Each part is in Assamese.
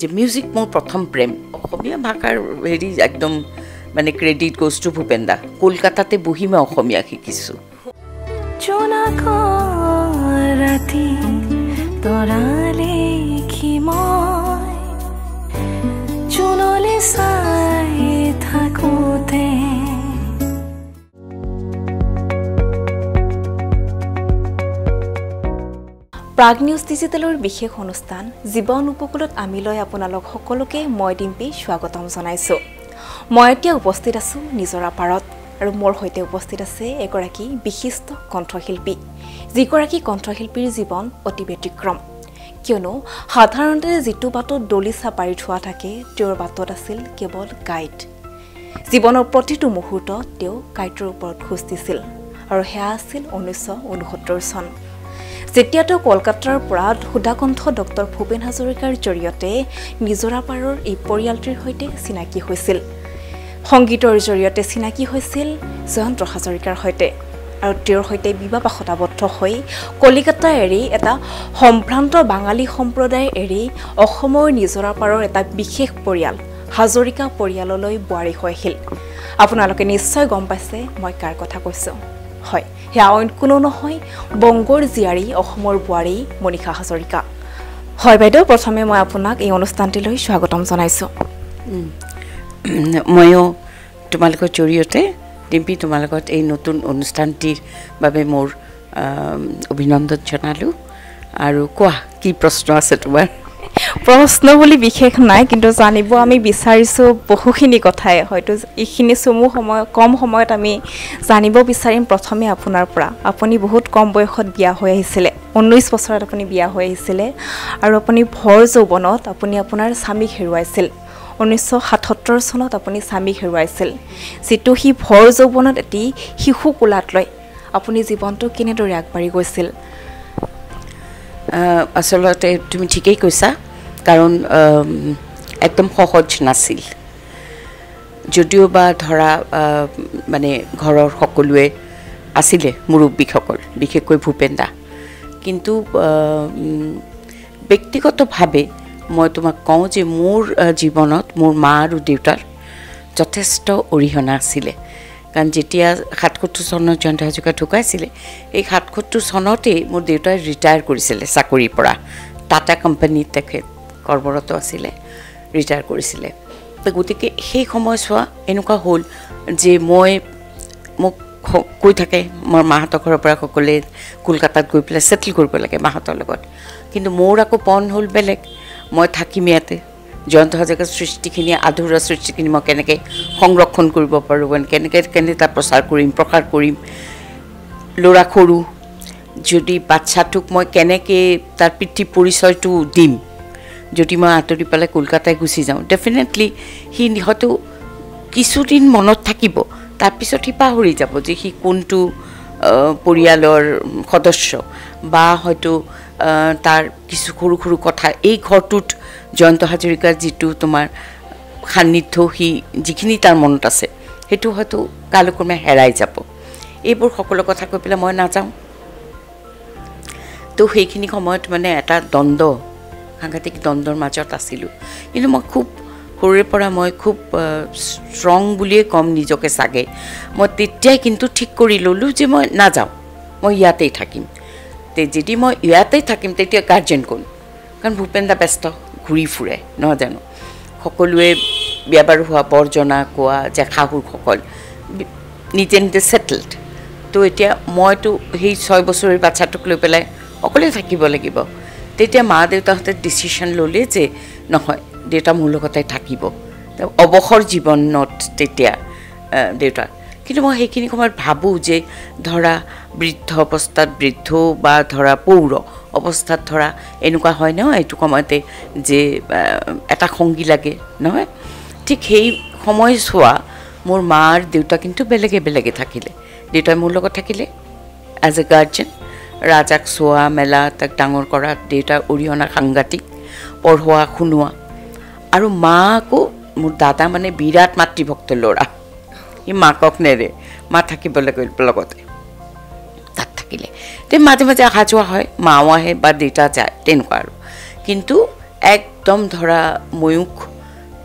যে মিউজিক মোৰ প্ৰথম প্ৰেম। অসমীয়া ভাষাৰ হেৰি একদম মানে ক্ৰেডিট গছটো ভূপেন দা কলকাতাতে বহি মই অসমীয়া শিকিছোঁ। জোনলে চাই থাকোঁতে প্ৰাগ নিউজ ডিজিটেলৰ বিশেষ অনুষ্ঠান জীৱন উপকূলত আমি লৈ আপোনালোক সকলোকে মই ডিম্পী স্বাগতম জনাইছোঁ। মই এতিয়া উপস্থিত আছোঁ নিজৰা পাৰত আৰু মোৰ সৈতে উপস্থিত আছে এগৰাকী বিশিষ্ট কণ্ঠশিল্পী যিগৰাকী কণ্ঠশিল্পীৰ জীৱন অতি ব্যতিক্ৰম। কিয়নো সাধাৰণতে যিটো বাটত দলিচা পাৰি থোৱা থাকে তেওঁৰ বাটত আছিল কেৱল গাইড। জীৱনৰ প্ৰতিটো মুহূৰ্তত তেওঁ গাইডৰ ওপৰত খোজ দিছিল আৰু সেয়া আছিল ঊনৈছশ ঊনসত্তৰ চন। যেতিয়া তেওঁ কলকাতাৰ পৰা সুধাকণ্ঠ ডক্টৰ ভূপেন হাজৰিকাৰ জৰিয়তে নিজৰাপাৰৰ এই পৰিয়ালটিৰ সৈতে চিনাকি হৈছিল। সংগীতৰ জৰিয়তে চিনাকি হৈছিল জয়ন্ত হাজৰিকাৰ সৈতে। আৰু তেওঁৰ সৈতে বিবাহপাশতাবদ্ধ হৈ কলিকতা এৰি এটা সম্ভ্ৰান্ত বাঙালী সম্প্ৰদায় এৰি অসমৰ নিজৰাপাৰৰ এটা বিশেষ পৰিয়াল হাজৰিকা পৰিয়াললৈ বোৱাৰী হৈ আহিল। আপোনালোকে নিশ্চয় গম পাইছে মই কাৰ কথা কৈছোঁ। হয়। সেয়া অইন কোনো নহয় বংগৰ জীয়াৰী অসমৰ বোৱাৰী মণিষা হাজৰিকা। হয় বাইদেউ প্ৰথমে মই আপোনাক এই অনুষ্ঠানটিলৈ স্বাগতম জনাইছোঁ। ময়ো তোমালোকৰ জৰিয়তে ডিম্পী তোমাৰ লগত এই নতুন অনুষ্ঠানটিৰ বাবে মোৰ অভিনন্দন জনালোঁ। আৰু কোৱা কি প্ৰশ্ন আছে তোমাৰ? প্ৰশ্ন বুলি বিশেষ নাই কিন্তু জানিব আমি বিচাৰিছোঁ বহুখিনি কথাই। হয়তো এইখিনি চমু সময় কম সময়ত আমি জানিব বিচাৰিম প্ৰথমে আপোনাৰ পৰা। আপুনি বহুত কম বয়সত বিয়া হৈ আহিছিলে। ঊনৈছ বছৰত আপুনি বিয়া হৈ আহিছিলে আৰু আপুনি ভৰ যৌৱনত আপুনি আপোনাৰ স্বামীক হেৰুৱাইছিল। ঊনৈছশ সাতসত্তৰ চনত আপুনি স্বামীক হেৰুৱাইছিল যিটো সি ভৰ যৌৱনত এটি শিশু কোলাত লৈ আপুনি জীৱনটো কেনেদৰে আগবাঢ়ি গৈছিল? আচলতে তুমি ঠিকেই কৈছা। কাৰণ একদম সহজ নাছিল। যদিও বা ধৰা মানে ঘৰৰ সকলোৱে আছিলে মুৰব্বীসকল বিশেষকৈ ভূপেন দা। কিন্তু ব্যক্তিগতভাৱে মই তোমাক কওঁ যে মোৰ জীৱনত মোৰ মা আৰু দেউতাৰ যথেষ্ট অৰিহণা আছিলে। কাৰণ যেতিয়া সাতসত্তৰ চনত জয়ন্ত হাজৰিকা ঢুকাইছিলে এই সাতসত্তৰ চনতেই মোৰ দেউতাই ৰিটায়াৰ কৰিছিলে চাকৰিৰ পৰা। টাটা কোম্পানীত তেখেত কৰ্মৰত আছিলে ৰিটায়াৰ কৰিছিলে। গতিকে সেই সময়ছোৱা এনেকুৱা হ'ল যে মই মোক কৈ থাকে মোৰ মাহঁতৰ ঘৰৰ পৰা সকলোৱে কলকাতাত গৈ পেলাই ছেটেল কৰিব লাগে মাহঁতৰ লগত। কিন্তু মোৰ আকৌ পণ হ'ল বেলেগ। মই থাকিম ইয়াতে। জয়ন্ত হাজৰিকাৰ সৃষ্টিখিনি আধৰুৱা সৃষ্টিখিনি মই কেনেকৈ সংৰক্ষণ কৰিব পাৰোঁ কেনেকৈ কেনে তাৰ প্ৰচাৰ কৰিম প্ৰসাৰ কৰিম। ল'ৰা সৰু যদি বাচ্ছাটোক মই কেনেকৈ তাৰ পিতৃ পৰিচয়টো দিম যদি মই আঁতৰি পেলাই কলকাতাই গুচি যাওঁ ডেফিনেটলি সি হয়তো কিছুদিন মনত থাকিব তাৰপিছত সি পাহৰি যাব যে সি কোনটো পৰিয়ালৰ সদস্য বা হয়তো তাৰ কিছু সৰু সৰু কথা। এই ঘৰটোত জয়ন্ত হাজৰিকাৰ যিটো তোমাৰ সান্নিধ্য সি যিখিনি তাৰ মনত আছে সেইটো হয়তো কালক্ৰমে হেৰাই যাব। এইবোৰ সকলো কথা কৈ পেলাই মই নাযাওঁ। তো সেইখিনি সময়ত মানে এটা দ্বন্দ্ব সাংঘাতিক দ্বন্দ্বৰ মাজত আছিলোঁ। কিন্তু মই খুব সৰুৰে পৰা মই খুব ষ্ট্ৰং বুলিয়ে ক'ম নিজকে চাগে। মই তেতিয়াই কিন্তু ঠিক কৰি ল'লোঁ যে মই নাযাওঁ মই ইয়াতেই থাকিম। তে যদি মই ইয়াতেই থাকিম তেতিয়া গাৰ্জেন কোন? কাৰণ ভূপেন দা ব্যস্ত ঘূৰি ফুৰে নহয় জানো? সকলোৱে বিয়া বাৰু হোৱা বৰজনা কোৱা যে শাহুৰসকল নিজে নিজে ছেটেলড তো এতিয়া মইতো সেই ছয় বছৰীয়া বাচ্ছাটোক লৈ পেলাই অকলে থাকিব লাগিব। তেতিয়া মা দেউতাহঁতে ডিচিশ্যন ল'লে যে নহয় দেউতা মোৰ লগতে থাকিব। অৱসৰ জীৱনত তেতিয়া দেউতা। কিন্তু মই সেইখিনি সময়ত ভাবোঁ যে ধৰা বৃদ্ধ অৱস্থাত বৃদ্ধ বা ধৰা পৌৰ অৱস্থাত ধৰা এনেকুৱা হয় ন এইটো সময়তে যে এটা সংগী লাগে নহয়? ঠিক সেই সময়ছোৱা মোৰ মাৰ দেউতা কিন্তু বেলেগে বেলেগে থাকিলে। দেউতাই মোৰ লগত থাকিলে এজ এ গাৰ্জেন ৰাজাক চোৱা মেলা তাক ডাঙৰ কৰা দেউতাৰ অৰিহণা সাংঘাতিক পঢ়োৱা শুনোৱা। আৰু মা আকৌ মোৰ দাদা মানে বিৰাট মাতৃভক্ত ল'ৰা। সি মাকক নেৰে মা থাকিবলৈ গ'ল লগতে। তাত থাকিলে। তে মাজে মাজে অহা যোৱা হয় মাও আহে বা দেউতা যায় তেনেকুৱা আৰু। কিন্তু একদম ধৰা ময়ূখ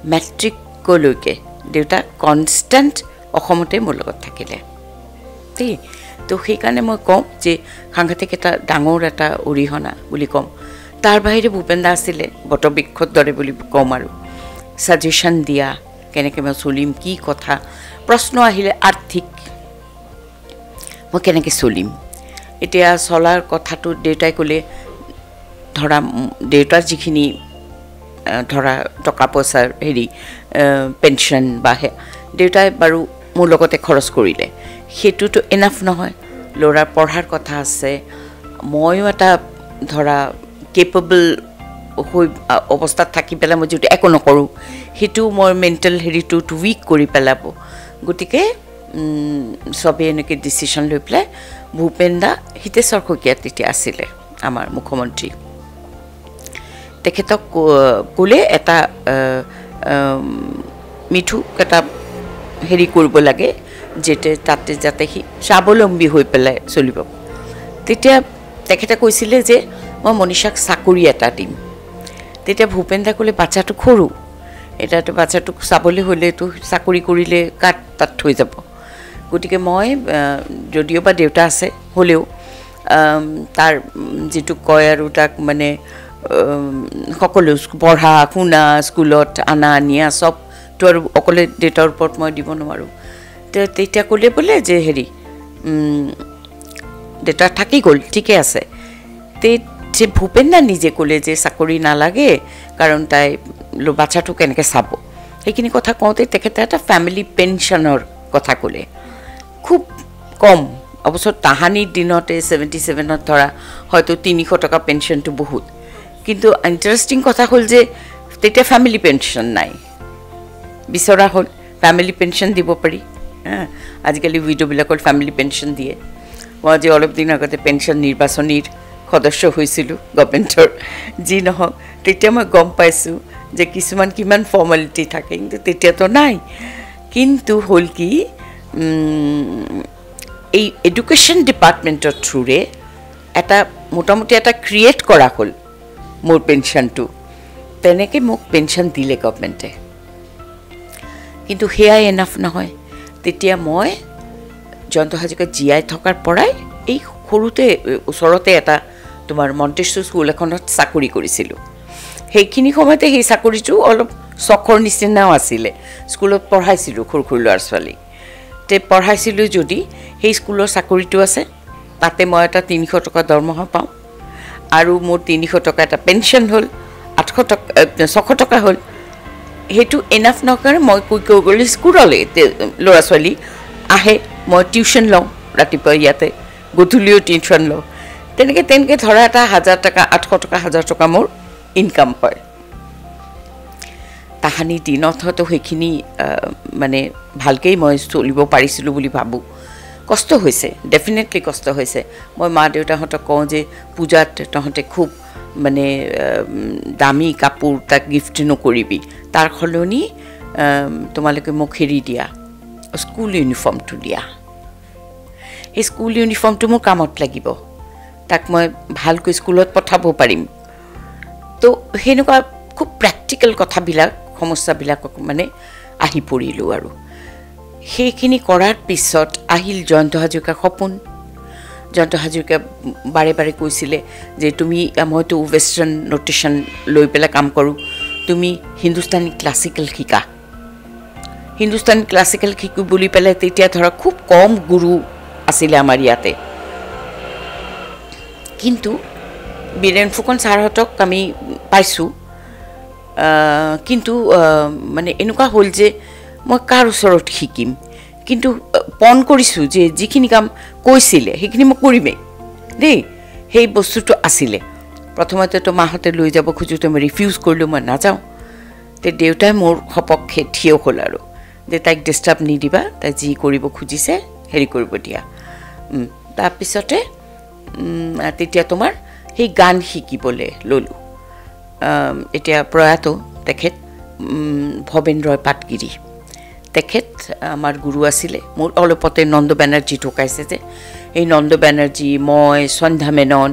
মেট্ৰিকলৈকে দেউতা কনষ্টেণ্ট অসমতে মোৰ লগত থাকিলে। দেই তো সেইকাৰণে মই কওঁ যে সাংঘাতিক এটা ডাঙৰ এটা অৰিহণা বুলি ক'ম। তাৰ বাহিৰে ভূপেন দা আছিলে বটবৃক্ষৰ দৰে বুলি ক'ম আৰু। ছাজেশ্যন দিয়া কেনেকৈ মই চলিম কি কথা? প্ৰশ্ন আহিলে আৰ্থিক। মই কেনেকৈ চলিম? এতিয়া চলাৰ কথাটো দেউতাই ক'লে ধৰা দেউতাৰ যিখিনি ধৰা টকা পইচাৰ হেৰি পেঞ্চন বা দেউতাই বাৰু মোৰ লগতে খৰচ কৰিলে। সেইটোতো এনাফ নহয়। ল'ৰাৰ পঢ়াৰ কথা আছে। ময়ো এটা ধৰা কেপেবল হৈ অৱস্থাত থাকি পেলাই মই যিটো একো নকৰোঁ সেইটো মই মেণ্টেল হেৰিটোত উইক কৰি পেলাব। গতিকে চবেই এনেকৈ ডিচিশ্যন লৈ পেলাই ভূপেন দা হিতেশ্বৰ শইকীয়া তেতিয়া আছিলে আমাৰ মুখ্যমন্ত্ৰী। তেখেতক ক'লে এটা মিঠুক এটা হেৰি কৰিব লাগে। যাতে তাতে যাতে সি স্বাৱলম্বী হৈ পেলাই চলিব। তেতিয়া তেখেতে কৈছিলে যে মই মনীষাক চাকৰি এটা দিম। তেতিয়া ভূপেন দা ক'লে বাচ্ছাটো সৰু এতিয়াতো বাচ্ছাটোক চাবলৈ হ'লেতো চাকৰি কৰিলে কাত তাত থৈ যাব। গতিকে মই যদিওবা দেউতা আছে হ'লেও তাৰ যিটো কয় আৰু তাক মানে সকলো পঢ়া শুনা স্কুলত অনা নিয়া চবটো আৰু অকলে দেউতাৰ ওপৰত মই দিব নোৱাৰোঁ। তেতিয়া ক'লে বোলে যে হেৰি দেউতা থাকি গ'ল, ঠিকে আছে। তে ভূপেন দা নিজে ক'লে যে চাকৰি নালাগে, কাৰণ তাই বাচ্ছাটো কেনেকৈ চাব? সেইখিনি কথা কওঁতে তেখেতে এটা ফেমিলি পেঞ্চনৰ কথা ক'লে। খুব কম, অৱশ্য তাহানিৰ দিনতে ছেভেণ্টি ছেভেনত ধৰা হয়তো তিনিশ টকা পেঞ্চনটো বহুত। কিন্তু ইণ্টাৰেষ্টিং কথা হ'ল যে তেতিয়া ফেমিলি পেঞ্চন নাই। বিচৰা হ'ল ফেমিলি পেঞ্চন দিব পাৰি। আজিকালি উইড'বিলাকৰ ফেমিলি পেঞ্চন দিয়ে। মই আজি অলপ দিন আগতে পেঞ্চন নিৰ্বাচনীৰ সদস্য হৈছিলোঁ গভমেণ্টৰ যি নহওক তেতিয়া মই গম পাইছোঁ যে কিছুমান কিমান ফৰ্মেলিটি থাকে কিন্তু তেতিয়াতো নাই। কিন্তু হ'ল কি এই এডুকেশ্যন ডিপাৰ্টমেণ্টৰ থ্ৰুৰে এটা মোটামুটি এটা ক্ৰিয়েট কৰা হ'ল মোৰ পেঞ্চনটো তেনেকৈ মোক পেঞ্চন দিলে গভমেণ্টে কিন্তু সেয়াই এনাফ নহয়। তেতিয়া মই জয়ন্ত হাজৰিকা জীয়াই থকাৰ পৰাই এই সৰুতে ওচৰতে এটা তোমাৰ মন্তেশ্বৰ স্কুল এখনত চাকৰি কৰিছিলোঁ। সেইখিনি সময়তে সেই চাকৰিটো অলপ চখৰ নিচিনাও আছিলে। স্কুলত পঢ়াইছিলোঁ সৰু সৰু ল'ৰা ছোৱালীক তে পঢ়াইছিলোঁ যদি সেই স্কুলৰ চাকৰিটো আছে তাতে মই এটা তিনিশ টকা দৰমহা পাওঁ। আৰু মোৰ তিনিশ টকা এটা পেঞ্চন হ'ল আঠশ টকা ছশ টকা হ'ল। সেইটো এনাফ নকৰে মই কৈ কৈ গ'লে স্কুললৈ ল'ৰা ছোৱালী আহে মই টিউশ্যন লওঁ ৰাতিপুৱা ইয়াতে গধূলিও টিউশ্যন লওঁ। তেনেকৈ তেনেকৈ ধৰা এটা হাজাৰ টকা আঠশ টকা হাজাৰ টকা মোৰ ইনকাম হয়। তাহানি দিনত হয়তো সেইখিনি মানে ভালকেই মই চলিব পাৰিছিলোঁ বুলি ভাবোঁ। কষ্ট হৈছে ডেফিনেটলি কষ্ট হৈছে। মই মা দেউতাহঁতক কওঁ যে পূজাত তহঁতে খুব মানে দামী কাপোৰ তাক গিফ্ট নকৰিবি। তাৰ সলনি তোমালোকে মোক হেৰি দিয়া স্কুল ইউনিফৰ্মটো দিয়া। সেই স্কুল ইউনিফৰ্মটো মোৰ কামত লাগিব। তাক মই ভালকৈ স্কুলত পঠাব পাৰিম। তো সেনেকুৱা খুব প্ৰেক্টিকেল কথাবিলাক সমস্যাবিলাকক মানে আহি পৰিলোঁ আৰু। সেইখিনি কৰাৰ পিছত আহিল জয়ন্ত হাজৰিকাৰ সপোন। জয়ন্ত হাজৰিকা বাৰে বাৰে কৈছিলে যে তুমি মইতো ৱেষ্টাৰ্ণ নটেশ্যন লৈ পেলাই কাম কৰোঁ। তুমি হিন্দুস্তানী ক্লাছিকেল শিকা। হিন্দুস্তানী ক্লাছিকেল শিকোঁ বুলি পেলাই তেতিয়া ধৰক খুব কম গুৰু আছিলে আমাৰ ইয়াতে। কিন্তু বীৰেণ ফুকন ছাৰহঁতক আমি পাইছোঁ। কিন্তু মানে এনেকুৱা হ'ল যে মই কাৰ ওচৰত শিকিম? কিন্তু পণ কৰিছোঁ যে যিখিনি কাম কৈছিলে সেইখিনি মই কৰিমেই। দেই সেই বস্তুটো আছিলে। প্ৰথমতেতো মাহঁতে লৈ যাব খোজোঁতে মই ৰিফিউজ কৰিলোঁ মই নাযাওঁ। তে দেউতাই মোৰ সপক্ষে থিয় হ'ল আৰু। যে তাইক ডিষ্টাৰ্ব নিদিবা তাই যি কৰিব খুজিছে হেৰি কৰিব দিয়া। তাৰপিছতে তেতিয়া তোমাৰ সেই গান শিকিবলৈ ল'লোঁ। এতিয়া প্ৰয়াত তেখেত ভৱেন্দ্ৰ পাটগিৰি। তেখেত আমাৰ গুৰু আছিলে। মোৰ অলপতে নন্দ বেনাৰ্জী ঢুকাইছে যে এই নন্দ বেনাৰ্জী মই সন্ধ্যা মেনন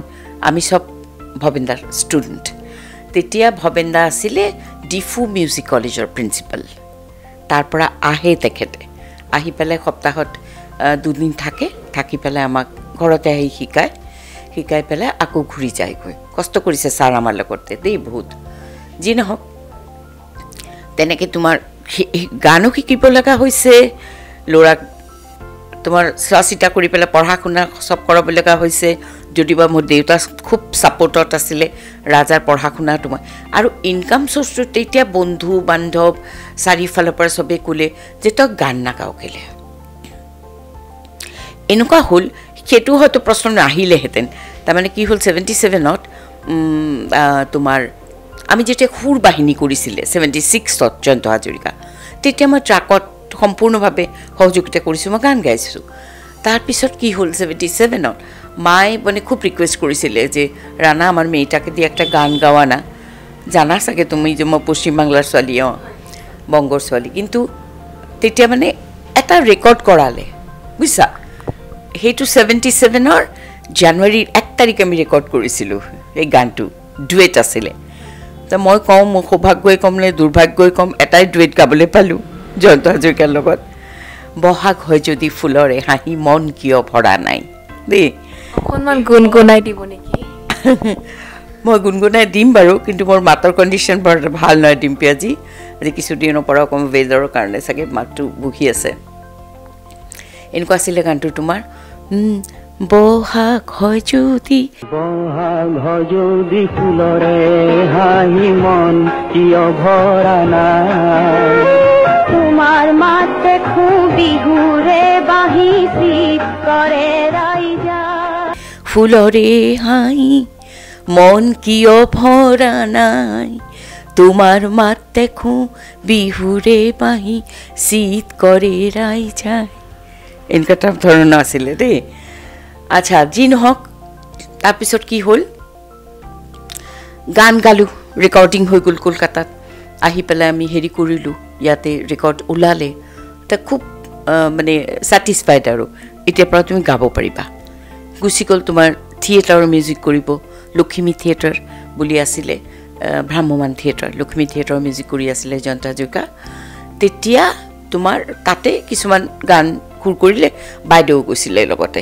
আমি চব ভৱেন্দাৰ ষ্টুডেণ্ট। তেতিয়া ভৱেন আছিলে ডিফু মিউজিক কলেজৰ প্ৰিন্সিপাল। তাৰ পৰা আহে তেখেতে। আহি পেলাই সপ্তাহত দুদিন থাকে। থাকি পেলাই আমাক ঘৰতে আহি শিকায়। শিকাই পেলাই আকৌ ঘূৰি যায়গৈ। কষ্ট কৰিছে ছাৰ আমাৰ লগতে দেই বহুত। যি নহওক তেনেকৈ তোমাৰ গানো শিকিব লগা হৈছে। ল'ৰাক তোমাৰ চোৱা চিতা কৰি পেলাই পঢ়া শুনা চব কৰাব লগা হৈছে। যদিবা মোৰ দেউতা খুব ছাপৰ্টত আছিলে ৰাজাৰ পঢ়া শুনা তোমাৰ। আৰু ইনকাম চ'ৰ্চটো তেতিয়া বন্ধু বান্ধৱ চাৰিওফালৰ পৰা চবেই ক'লে যে তই গান নাগাও কেলে। এনেকুৱা হ'ল সেইটো হয়তো প্ৰশ্ন নাহিলেহেঁতেন। তাৰমানে কি হ'ল ছেভেণ্টি ছেভেনত তোমাৰ আমি যেতিয়া সুৰ বাহিনী কৰিছিলে ছেভেণ্টি ছিক্সত জয়ন্ত হাজৰিকা তেতিয়া মই ট্ৰাকত সম্পূৰ্ণভাৱে সহযোগিতা কৰিছোঁ মই গান গাইছোঁ তাৰপিছত কি হ'ল ছেভেণ্টি ছেভেনত মায়ে মানে খুব ৰিকুৱেষ্ট কৰিছিলে যে ৰাণা আমাৰ মেয়েটাকে দিয়ে একটা গান গাওয়া না। জানা চাগে তুমি যে মই পশ্চিমবাংলাৰ ছোৱালী, অঁ বংগৰ ছোৱালী। কিন্তু তেতিয়া মানে এটা ৰেকৰ্ড কৰালে বুজিছা সেইটো ছেভেণ্টি ছেভেনৰ জানুৱাৰীৰ এক তাৰিখে আমি ৰেকৰ্ড কৰিছিলোঁ, এই গানটো ডুৱেট আছিলে। তো মই কওঁ মোৰ সৌভাগ্যই ক'ম নে দুৰ্ভাগ্যই ক'ম এটাই ডুৱেট গাবলৈ পালোঁ জয়ন্ত হাজৰিকাৰ লগত। বহাগ হয় যদি ফুলৰে হাঁহি মন কিয় ভৰা নাই? দেই। অকণমান গুণগুণাই দিব নেকি? মই গুণগুণাই দিম বাৰু কিন্তু মোৰ মাতৰ কণ্ডিশ্যন বৰ ভাল নহয় ডিম্পী আজি। আজি কিছুদিনৰ পৰা অকণমান ৱেডাৰৰ কাৰণে চাগে মাতটো বহি আছে। এনেকুৱা আছিলে গানটো তোমাৰ? উম, বহাগ হয় যদি। বহাগ যদি ফুলৰে হাঁহি মন কিয় ভৰা নাই। তোমাৰ মাতে বিহুৰে বাহিছি কৰে ৰাইজা। ফুলৰে হাঁহি মন কিয় ভৰা নাই। তোমাৰ মাত দেখোঁ বিহুৰে বাঁহী শীত কৰে ৰাই যায় এনেকুৱা এটা ধৰণৰ আছিলে দেই আচ্ছা যি নহওক তাৰপিছত কি হ'ল? গান গালোঁ ৰেকৰ্ডিং হৈ গ'ল কলকাতাত। আহি পেলাই আমি হেৰি কৰিলোঁ ইয়াতে ৰেকৰ্ড ওলালে। এতিয়া খুব মানে ছেটিছফাইড আৰু। এতিয়াৰ পৰা তুমি গাব পাৰিবা। গুচি গ'ল তোমাৰ থিয়েটাৰৰ মিউজিক কৰিব লখিমী থিয়েটাৰ বুলি আছিলে ভ্ৰাম্যমান থিয়েটাৰ লখিমী থিয়েটাৰৰ মিউজিক কৰি আছিলে জয়ন্ত হাজৰিকা। তেতিয়া তোমাৰ তাতে কিছুমান গান সুৰ কৰিলে বাইদেউ গৈছিলে লগতে।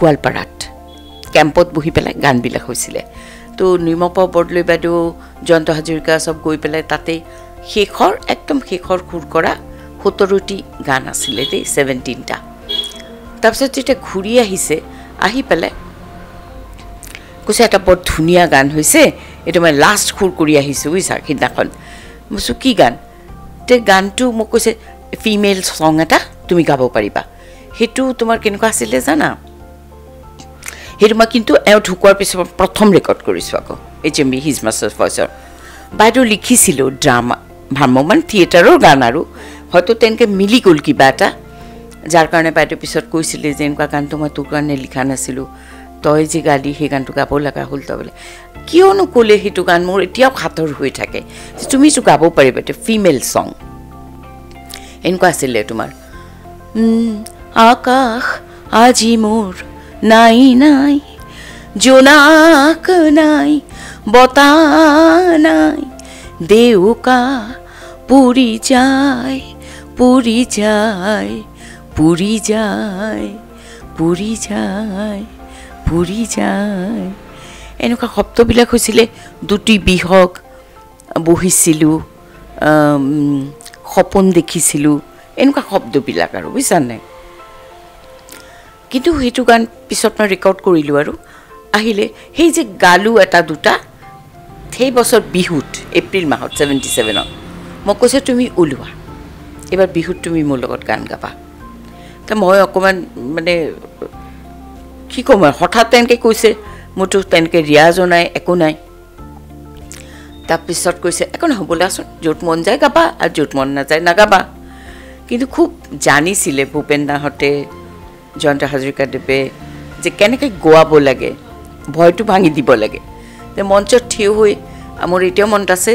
গোৱালপাৰাত। কেম্পত বহি পেলাই গানবিলাক হৈছিলে। তো নিৰ্মপ বৰদলৈ বাইদেউ জয়ন্ত হাজৰিকা চব গৈ পেলাই তাতে শেষৰ একদম শেষৰ সুৰ কৰা সোতৰটি গান আছিলে দেই ছেভেণ্টিনটা তাৰপিছত যেতিয়া ঘূৰি আহিছে আহি পেলাই কৈছে এটা বৰ ধুনীয়া গান হৈছে এইটো মই লাষ্ট সুৰ কৰি আহিছোঁ বুজিছা সিদিনাখন। কৈছোঁ কি গান? তে গানটো মোক কৈছে ফিমেল চং এটা তুমি গাব পাৰিবা। সেইটো তোমাৰ কেনেকুৱা আছিলে জানা? সেইটো মই কিন্তু এওঁ ঢুকোৱাৰ পিছত প্ৰথম ৰেকৰ্ড কৰিছোঁ আকৌ। H M V his master ভইচৰ বাইদেউ লিখিছিলোঁ ড্ৰামা ভ্ৰাম্যমান থিয়েটাৰৰ গান আৰু। হয়তো তেনেকৈ মিলি গ'ল কিবা এটা। যাৰ কাৰণে বাইদেউ পিছত কৈছিলে যে এনেকুৱা গানটো মই তোৰ কাৰণে লিখা নাছিলোঁ। তই যে গালি সেই গানটো গাব লগা হ'ল তই বোলে। কিয়নো ক'লে সেইটো গান মোৰ এতিয়াও সাঁতৰ হৈ থাকে। যে তুমিতো গাব পাৰিবা এইটো ফিমেল চং এনেকুৱা আছিলে তোমাৰ। আকাশ আজি মোৰ নাই নাই, জোনাক নাই বতাহ নাই, দেউকা পুৰি যায় পুৰি যায় পুৰি যায় পুৰি যায় পুৰি যায়। এনেকুৱা শব্দবিলাক হৈছিলে, দুটি বিহগ বহিছিলোঁ সপোন দেখিছিলোঁ, এনেকুৱা শব্দবিলাক আৰু, বুজিছানে কিন্তু সেইটো গান পিছত মই ৰেকৰ্ড কৰিলোঁ আৰু। আহিলে সেই যে গালোঁ এটা দুটা সেই বছৰ বিহুত এপ্ৰিল মাহত ছেভেণ্টি ছেভেনত মই কৈছোঁ তুমি ওলোৱা। এইবাৰ বিহুত তুমি মোৰ লগত গান গাবা। ত মই অকণমান মানে কি ক'ম আৰু হঠাৎ তেনেকৈ কৈছে মোৰতো তেনেকৈ ৰিয়াজো নাই একো নাই। তাৰপিছত কৈছে একো নহয় বোলাচোন য'ত মন যায় গাবা আৰু য'ত মন নাযায় নাগাবা। কিন্তু খুব জানিছিলে ভূপেন দাহঁতে জয়ন্ত হাজৰিকাদেৱে যে কেনেকৈ গোৱাব লাগে ভয়টো ভাঙি দিব লাগে। মঞ্চত থিয় হৈ মোৰ এতিয়াও মনত আছে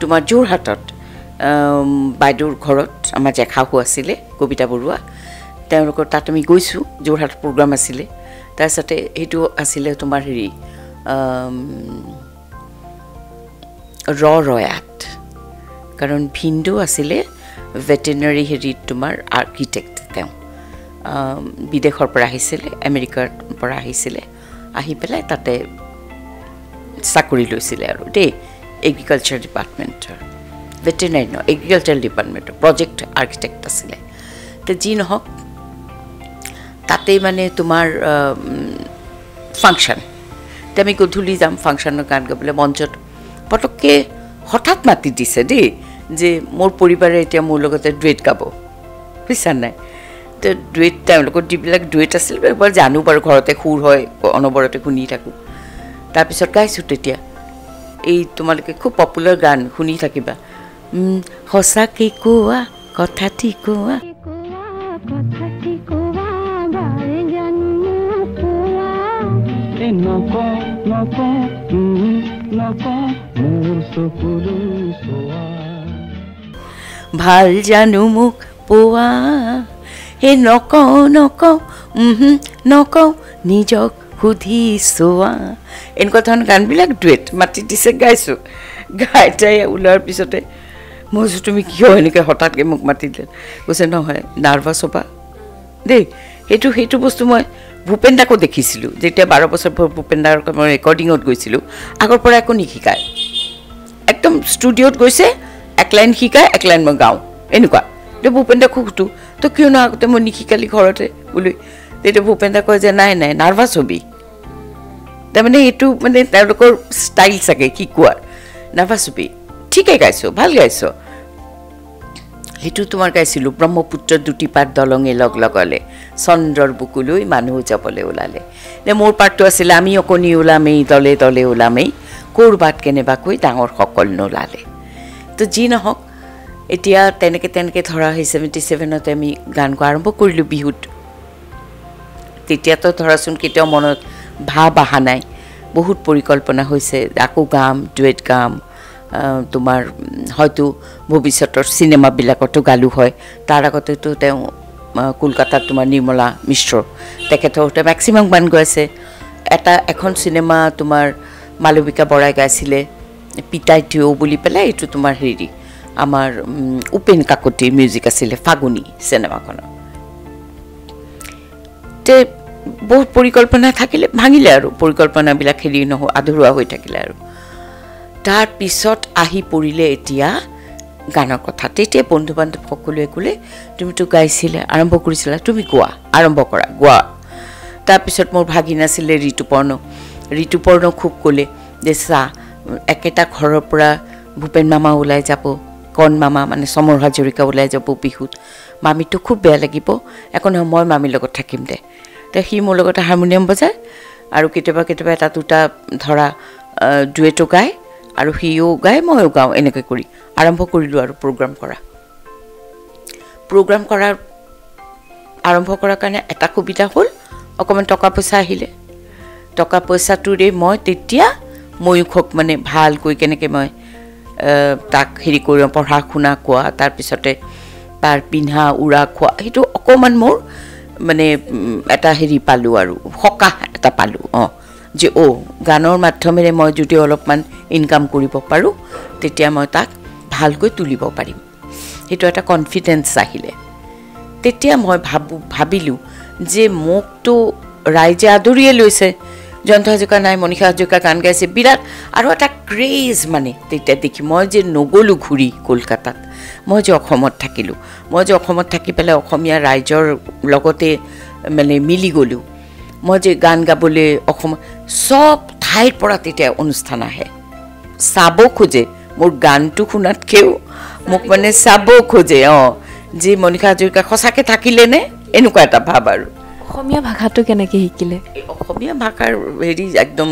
তোমাৰ যোৰহাটত বাইদেউৰ ঘৰত আমাৰ জেঠাশু আছিলে কবিতা বৰুৱা। তেওঁলোকৰ তাত আমি গৈছোঁ যোৰহাট প্ৰগ্ৰাম আছিলে। তাৰপিছতে সেইটো আছিলে তোমাৰ হেৰি ৰ ৰয়াত। কাৰণ ভিন্দু আছিলে ভেটেনাৰী হেৰিত তোমাৰ আৰ্কিটেক্ট বিদেশৰ পৰা আহিছিলে, আমেৰিকাৰ পৰা আহিছিলে, আহি পেলাই তাতে চাকৰি লৈছিলে আৰু দেই এগ্ৰিকালচাৰ ডিপাৰ্টমেণ্টৰ ভেটেনাৰী ন এগ্ৰিকালচাৰ ডিপাৰ্টমেণ্টৰ প্ৰজেক্ট আৰ্কিটেক্ট আছিলে। তে যি নহওক, তাতেই মানে তোমাৰ ফাংচন তে আমি গধূলি যাম ফাংচনৰ গান গাবলৈ মঞ্চত পটককৈ হঠাৎ মাতি দিছে দেই, যে মোৰ পৰিবাৰে এতিয়া মোৰ লগতে ডুৱেট গাব বুজিছা নাই? ডুৱেট তেওঁলোকৰ যিবিলাক ডুৱেট আছিল বাৰু জানো বাৰু ঘৰতে সুৰ হয় অনবৰতে শুনি থাকোঁ। তাৰপিছত গাইছোঁ তেতিয়া। এই তোমালোকে খুব পপুলাৰ গান শুনি থাকিবা। সঁচাকৈ কোৱা কথাটি কোৱা কোৱা। ভাল জানো মোক পোৱা। সেই নকওঁ নকওঁ নকওঁ নিজক সুধি চোৱা। এনেকুৱা ধৰণৰ গানবিলাক ডুৱেট মাতি দিছে গাইছোঁ। গাই তাই ওলোৱাৰ পিছতে মই কৈছোঁ তুমি কিয় এনেকৈ হঠাৎকৈ মোক মাতি দিলে কৈছে নহয় নাৰ্ভাছ হ'বা। দেই সেইটো সেইটো বস্তু মই ভূপেন দাকো দেখিছিলোঁ। যেতিয়া বাৰ বছৰ ভূপেন দাৰ মই ৰেকৰ্ডিঙত গৈছিলোঁ আগৰ পৰা একো নিশিকায়। একদম ষ্টুডিঅ'ত গৈছে এক লাইন শিকায় এক লাইন মই গাওঁ। এনেকুৱা। এতিয়া ভূপেন দাক সুধোঁ তই কিয় না আগতে মই নিশিকালি ঘৰতে? বুলি। তেতিয়া ভূপেন দা কয় যে নাই নাই নাৰ্ভাছ হবি। তাৰমানে এইটো মানে তেওঁলোকৰ ষ্টাইল চাগে শিকোৱাৰ নাৰ্ভাছ হবি। ঠিকে গাইছ ভাল গাইছ। সেইটো তোমাৰ গাইছিলোঁ ব্ৰহ্মপুত্ৰ দুটিপাত দলঙে লগ লগালে চন্দ্ৰৰ বুকুলৈ মানুহ যাবলৈ ওলালে। নে মোৰ পাৰ্টটো আছিলে আমি অকণি ওলামেই দলে দলে ওলামেই ক'ৰবাত কেনেবাকৈ ডাঙৰ সকল নোলালে। তো যি নহওক এতিয়া তেনেকৈ তেনেকৈ ধৰা সেই ছেভেণ্টি ছেভেনতে আমি গান গোৱা আৰম্ভ কৰিলোঁ বিহুত। তেতিয়াতো ধৰাচোন কেতিয়াও মনত ভাৱ অহা নাই। বহুত পৰিকল্পনা হৈছে আকৌ গাম ডুৱেট গাম তোমাৰ হয়তো ভৱিষ্যতৰ চিনেমাবিলাকতো গালো হয়। তাৰ আগতেতো তেওঁ কলকাতাত তোমাৰ নিৰ্মলা মিশ্ৰ তেখেতৰ মেক্সিমাম গান গাইছে এটা এখন চিনেমা তোমাৰ মালবিকা বৰাই গাইছিলে পিতাই থিয় বুলি পেলাই এইটো তোমাৰ হেৰি। আমাৰ উপেন কাকতিৰ মিউজিক আছিলে ফাগুনী চিনেমাখনৰ তে বহুত পৰিকল্পনা থাকিলে ভাঙিলে আৰু পৰিকল্পনাবিলাক হেৰি নহ আধৰুৱা হৈ থাকিলে আৰু। তাৰপিছত আহি পৰিলে এতিয়া গানৰ কথা। তেতিয়া বন্ধু বান্ধৱ সকলোৱে ক'লে তুমিতো গাইছিলা আৰম্ভ কৰিছিলা তুমি গোৱা আৰম্ভ কৰা গোৱা। তাৰপিছত মোৰ ভাগিন আছিলে ঋতুপৰ্ণ ঋতুপৰ্ণ খুব ক'লে যে চা একেটা ঘৰৰ পৰা ভূপেন মামা ওলাই যাব। কণ মামা মানে চমৰ হাজৰিকা ওলাই যাব বিহুত। মামীটো খুব বেয়া লাগিব। একো নহয় মই মামীৰ লগত থাকিম দে। তে সি মোৰ লগতে হাৰমনিয়াম বজায় আৰু কেতিয়াবা কেতিয়াবা এটা দুটা ধৰা ডুৱেটো গায় আৰু সিও গায় ময়ো গাওঁ এনেকৈ কৰি। আৰম্ভ কৰিলোঁ আৰু প্ৰগ্ৰাম কৰা। প্ৰগ্ৰাম কৰাৰ আৰম্ভ কৰাৰ কাৰণে এটা সুবিধা হ'ল অকণমান টকা পইচা আহিলে। টকা পইচাটোৰে মই তেতিয়া ময়ূখক মানে ভালকৈ কেনেকৈ মই তাক হেৰি কৰি পঢ়া শুনা কোৱা তাৰপিছতে তাৰ পিন্ধা উৰা খোৱা সেইটো অকণমান মোৰ মানে এটা হেৰি পালোঁ আৰু সকাহ এটা পালোঁ অঁ। যে অ' গানৰ মাধ্যমেৰে মই যদি অলপমান ইনকাম কৰিব পাৰোঁ তেতিয়া মই তাক ভালকৈ তুলিব পাৰিম। সেইটো এটা কনফিডেঞ্চ আহিলে। তেতিয়া মই ভাবোঁ ভাবিলোঁ যে মোকতো ৰাইজে আদৰিয়ে লৈছে। জয়ন্ত হাজৰিকা নাই মণিষা হাজৰিকা গান গাইছে বিৰাট আৰু এটা ক্ৰেজ মানে। তেতিয়া দেখি মই যে নগ'লোঁ ঘূৰি কলকাতাত। মই যে অসমত থাকিলোঁ মই যে অসমত থাকি পেলাই অসমীয়া ৰাইজৰ লগতে মানে মিলি গ'লোঁ। মই যে গান গাবলৈ অসম চব ঠাইৰ পৰা তেতিয়া অনুষ্ঠান আহে। চাব খোজে মোৰ গানটো শুনাতকৈও মোক মানে চাব খোজে অঁ। যে মণিষা হাজৰিকা সঁচাকৈ থাকিলেনে? এনেকুৱা এটা ভাৱ আৰু। অসমীয়া ভাষাটো কেনেকৈ শিকিলে? অসমীয়া ভাষাৰ হেৰি একদম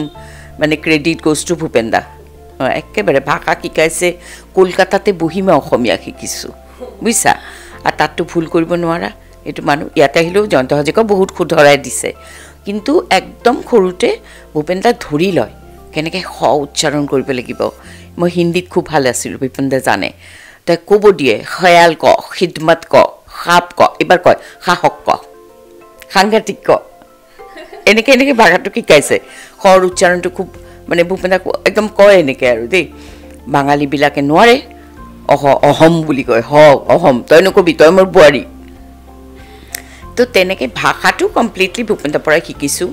মানে credit goes to Bhupen da একেবাৰে ভাষা শিকাইছে কলকাতাতে বহি মই অসমীয়া শিকিছোঁ। বুজিছা আৰু তাততো ভুল কৰিব নোৱাৰা। এইটো মানুহ ইয়াতে আহিলেও জয়ন্ত হাজৰিকাও বহুত শুধৰাই দিছে। কিন্তু একদম সৰুতে ভূপেন দা ধৰি লয় কেনেকৈ স উচ্চাৰণ কৰিব লাগিব। মই হিন্দীত খুব ভাল আছিলোঁ ভূপেন দা জানে। তাই ক'ব দিয়ে খয়াল ক খিদমত ক সাপ ক এইবাৰ কয় সাহস ক। সাংঘাতিক। এনেকৈ এনেকৈ ভাষাটো শিকাইছে। শৰ উচ্চাৰণটো খুব মানে ভূপেন দা একদম কয় এনেকৈ আৰু দেই। বাঙালীবিলাকে নোৱাৰে। অহ অহম বুলি কয়। হ অহম। তই নকবি তই মোৰ বোৱাৰী। তো তেনেকৈ ভাষাটো কমপ্লিটলি ভূপেন্দ্ৰৰ পৰাই শিকিছোঁ।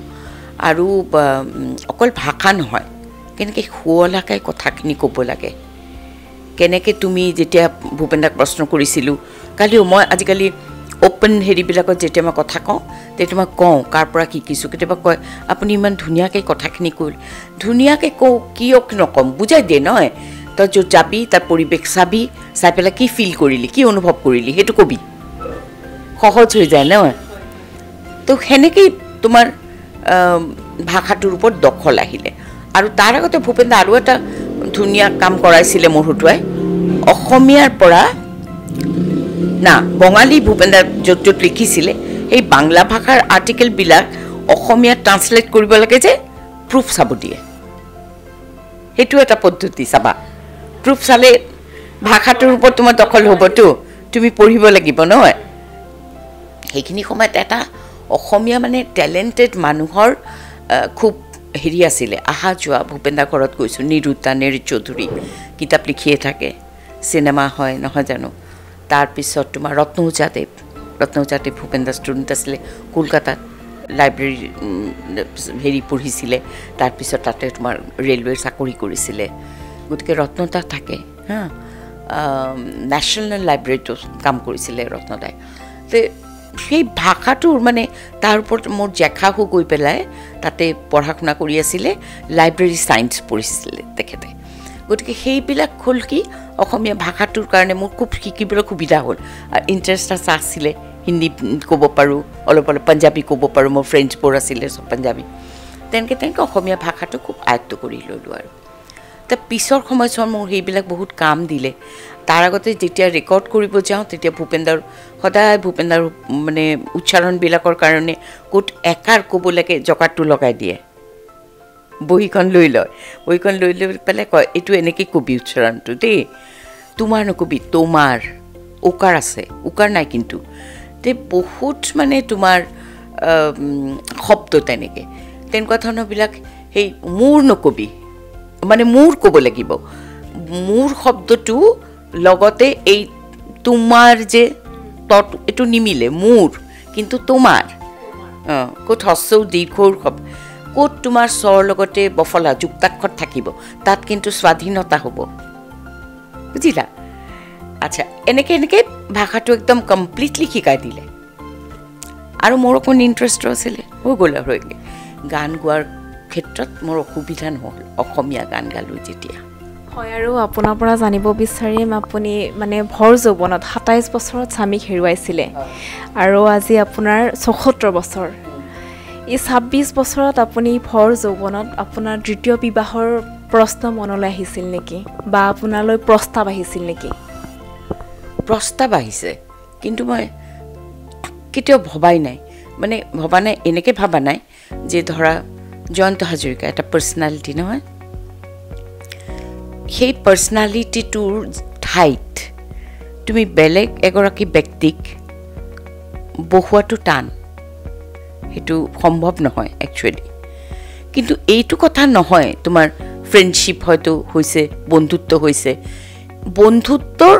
আৰু অকল ভাষা নহয় কেনেকৈ শুৱলাকৈ কথাখিনি ক'ব লাগে। কেনেকৈ তুমি যেতিয়া ভূপেন্দ্ৰক প্ৰশ্ন কৰিছিলোঁ কালিও মই আজিকালি অ'পেন হেৰিবিলাকত যেতিয়া মই কথা কওঁ তেতিয়া মই কওঁ কাৰ পৰা শিকিছোঁ কেতিয়াবা কয় আপুনি ইমান ধুনীয়াকৈ কথাখিনি ক'ল ধুনীয়াকৈ কওঁ কিয় নক'ম? বুজাই দিয়ে নহয়। তই য'ত যাবি তাৰ পৰিৱেশ চাবি চাই পেলাই কি ফিল কৰিলি কি অনুভৱ কৰিলি সেইটো কবি। সহজ হৈ যায় নহয়। তো সেনেকেই তোমাৰ ভাষাটোৰ ওপৰত দখল আহিলে। আৰু তাৰ আগতে ভূপেন্দ্ৰ আৰু এটা ধুনীয়া কাম কৰাইছিলে মোৰ হতুৱাই। অসমীয়াৰ পৰা না বঙালী ভূপেন্দ্ৰ য'ত য'ত লিখিছিলে সেই বাংলা ভাষাৰ আৰ্টিকেলবিলাক অসমীয়াত ট্ৰান্সলেট কৰিব লাগে যে প্ৰুফ চাব দিয়ে। সেইটো এটা পদ্ধতি চাবা। প্ৰুফ চালে ভাষাটোৰ ওপৰত তোমাৰ দখল হ'বতো তুমি পঢ়িব লাগিব নহয়। সেইখিনি সময়ত এটা অসমীয়া মানে টেলেণ্টেড মানুহৰ খুব হেৰি আছিলে। আহা যোৱা ভূপেন্দা ঘৰত গৈছোঁ নিৰুতা নেৰি চৌধুৰী কিতাপ লিখিয়ে থাকে। চিনেমা হয় নহয় জানো? তাৰপিছত তোমাৰ ৰত্নৌজাদেৱ ৰত্নৌজাদেৱ ভূপেন্দ্ৰ ষ্টুডেণ্ট আছিলে কলকাতাত লাইব্ৰেৰী হেৰি পঢ়িছিলে। তাৰপিছত তাতে তোমাৰ ৰেলৱেৰ চাকৰি কৰিছিলে। গতিকে ৰত্নদা থাকে হা? নেশ্যনেল লাইব্ৰেৰীটো কাম কৰিছিলে ৰত্নদাই তে সেই ভাষাটোৰ মানে তাৰ ওপৰত মোৰ জেখাহো গৈ পেলাই তাতে পঢ়া শুনা কৰি আছিলে লাইব্ৰেৰী ছায়েন্স পঢ়িছিলে তেখেতে। গতিকে সেইবিলাক হ'ল কি অসমীয়া ভাষাটোৰ কাৰণে মোৰ খুব শিকিবলৈ সুবিধা হ'ল। ইণ্টাৰেষ্ট আছে আছিলে হিন্দী ক'ব পাৰোঁ অলপ অলপ পাঞ্জাবী ক'ব পাৰোঁ মোৰ ফ্ৰেণ্ডছবোৰ আছিলে চব পাঞ্জাবী। তেনেকৈ তেনেকৈ অসমীয়া ভাষাটো খুব আয়ত্ব কৰি ল'লোঁ আৰু। তাৰ পিছৰ সময়ছোৱাত মোৰ সেইবিলাক বহুত কাম দিলে। তাৰ আগতে যেতিয়া ৰেকৰ্ড কৰিব যাওঁ তেতিয়া ভূপেন্দ্ৰৰ সদায় ভূপেন্দ্ৰৰ মানে উচ্চাৰণবিলাকৰ কাৰণে ক'ত একাৰ ক'ব লাগে জকাৰটো লগাই দিয়ে। বহীখন লৈ লয়। বহীখন লৈ লৈ পেলাই কয় এইটো এনেকৈ কবি উচ্চাৰণটো দেই। তোমাৰ নকবি তোমাৰ। উকাৰ আছে উকাৰ নাই কিন্তু। তে বহুত মানে তোমাৰ শব্দ তেনেকৈ। তেনেকুৱা ধৰণৰবিলাক সেই মোৰ নকবি মানে মোৰ ক'ব লাগিব। মোৰ শব্দটো লগতে এই তোমাৰ যে তত এইটো নিমিলে মোৰ কিন্তু তোমাৰ। অঁ ক'ত হস্যৌ দীৰ্ঘৰ শব্দ। ক'ত তোমাৰ স্বৰ লগতে বফলা যুক্তাক্ষৰ থাকিব? তাত কিন্তু স্বাধীনতা হ'ব। বুজিলা? আচ্ছা এনেকৈ এনেকৈ ভাষাটো একদম কমপ্লিটলি শিকাই দিলে। আৰু মোৰ অকণ ইণ্টাৰেষ্টো আছিলে হৈ গ'ল আৰু গান গোৱাৰ ক্ষেত্ৰত মোৰ অসুবিধা নহ'ল অসমীয়া গান গালোঁ যেতিয়া। হয় আৰু আপোনাৰ পৰা জানিব বিচাৰিম আপুনি মানে ভৰ যৌৱনত সাতাইছ বছৰত স্বামীক হেৰুৱাইছিলে। আৰু আজি আপোনাৰ ছসত্তৰ বছৰ। এই ছাব্বিছ বছৰত আপুনি ভৰ যৌৱনত আপোনাৰ দ্বিতীয় বিবাহৰ প্ৰশ্ন মনলৈ আহিছিল নেকি? বা আপোনালৈ প্ৰস্তাৱ আহিছিল নেকি? প্ৰস্তাৱ আহিছে কিন্তু মই কেতিয়াও ভবাই নাই। মানে ভবা নাই এনেকৈ ভবা নাই যে ধৰা জয়ন্ত হাজৰিকা এটা পাৰ্চনেলিটি নহয়। সেই পাৰ্চনেলিটিটোৰ ঠাইত তুমি বেলেগ এগৰাকী ব্যক্তিক বহুৱাটো টান। সেইটো সম্ভৱ নহয় একচুৱেলি কিন্তু এইটো কথা নহয় তোমাৰ ফ্ৰেণ্ডশ্বিপ হয়তো হৈছে বন্ধুত্ব হৈছে। বন্ধুত্বৰ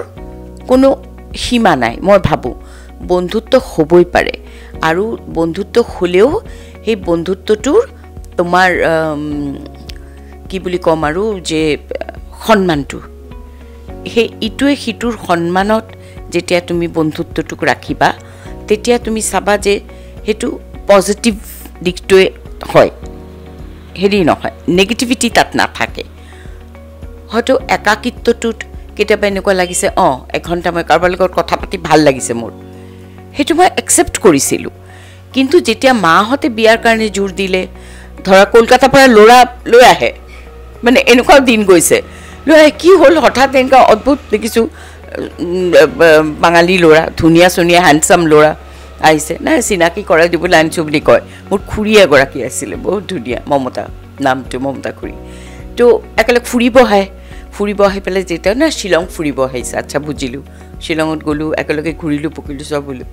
কোনো সীমা নাই মই ভাবোঁ। বন্ধুত্ব হ'বই পাৰে। আৰু বন্ধুত্ব হ'লেও সেই বন্ধুত্বটোৰ তোমাৰ কি বুলি ক'ম আৰু যে সন্মানটো। সেই ইটোৱে সিটোৰ সন্মানত যেতিয়া তুমি বন্ধুত্বটোক ৰাখিবা তেতিয়া তুমি চাবা যে সেইটো পজিটিভ দিশটোৱে হয়। হেৰি নহয় নেগেটিভিটি তাত নাথাকে। হয়তো একাকিত্বটোত কেতিয়াবা এনেকুৱা লাগিছে অঁ এঘণ্টা মই কাৰোবাৰ লগত কথা পাতি ভাল লাগিছে মোৰ। সেইটো মই একচেপ্ট কৰিছিলোঁ। কিন্তু যেতিয়া মাহঁতে বিয়াৰ কাৰণে জোৰ দিলে ধৰা কলকাতাৰ পৰা ল'ৰা লৈ আহে মানে এনেকুৱাও দিন গৈছে লৈ আহে কি হ'ল? হঠাৎ এনেকুৱা অদ্ভুত দেখিছোঁ বাঙালী ল'ৰা ধুনীয়া চুনীয়া হেণ্ডচাম ল'ৰা। আহিছে। নাই চিনাকি কৰাই দিবলৈ আনিছোঁ বুলি কয়। মোৰ খুৰী এগৰাকী আছিলে বহুত ধুনীয়া মমতা নামটো মমতা খুৰী। তো একেলগে ফুৰিব আহে। ফুৰিব আহি পেলাই যেতিয়া না শ্বিলং ফুৰিব আহিছে। আচ্ছা বুজিলোঁ। শ্বিলঙত গ'লোঁ একেলগে ঘূৰিলোঁ পকিলোঁ চব হ'লোঁ।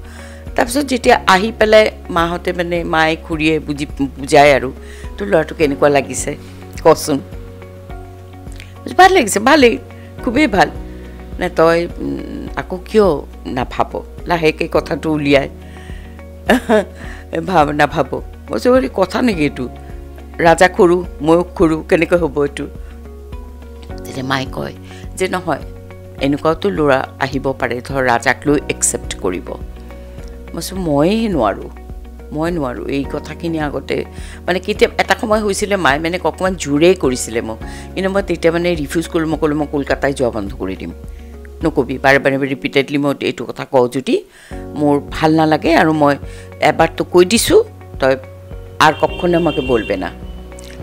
তাৰপিছত যেতিয়া আহি পেলাই মাহঁতে মানে মায়ে খুৰীয়ে বুজি বুজায় আৰু তোৰ ল'ৰাটো কেনেকুৱা লাগিছে? কচোন। ভাল লাগিছে ভালেই খুবেই ভাল। নে তই আকৌ কিয় নাভাব? লাহেকৈ কথাটো উলিয়াই। ভাব। নাভাব মই "হেৰি কথা নেকি এইটো? ৰাজাক সৰু ময়ো সৰু কেনেকৈ হ'ব এইটো? তেতিয়া মায়ে কয় যে নহয় এনেকুৱাওতো ল'ৰা আহিব পাৰে ধৰ ৰাজাক লৈ একচেপ্ট কৰিব। মই কৈছোঁ ময়ে নোৱাৰোঁ মই নোৱাৰোঁ এই কথাখিনি আগতে মানে কেতিয়া এটা সময় হৈছিলে মায়ে মানে অকণমান জোৰেই কৰিছিলে মোক। কিন্তু মই তেতিয়া মানে ৰিফিউজ কৰিলোঁ মই ক'লোঁ মই কলকাতাই যোৱা বন্ধ কৰি দিম। নকবি বাৰে বাৰে ৰিপিটেডলি মই এইটো কথা কওঁ যদি মোৰ ভালো নালাগে আৰু মই এবাৰতো কৈ দিছোঁ তই আর কখনো আমাকে বলবে না।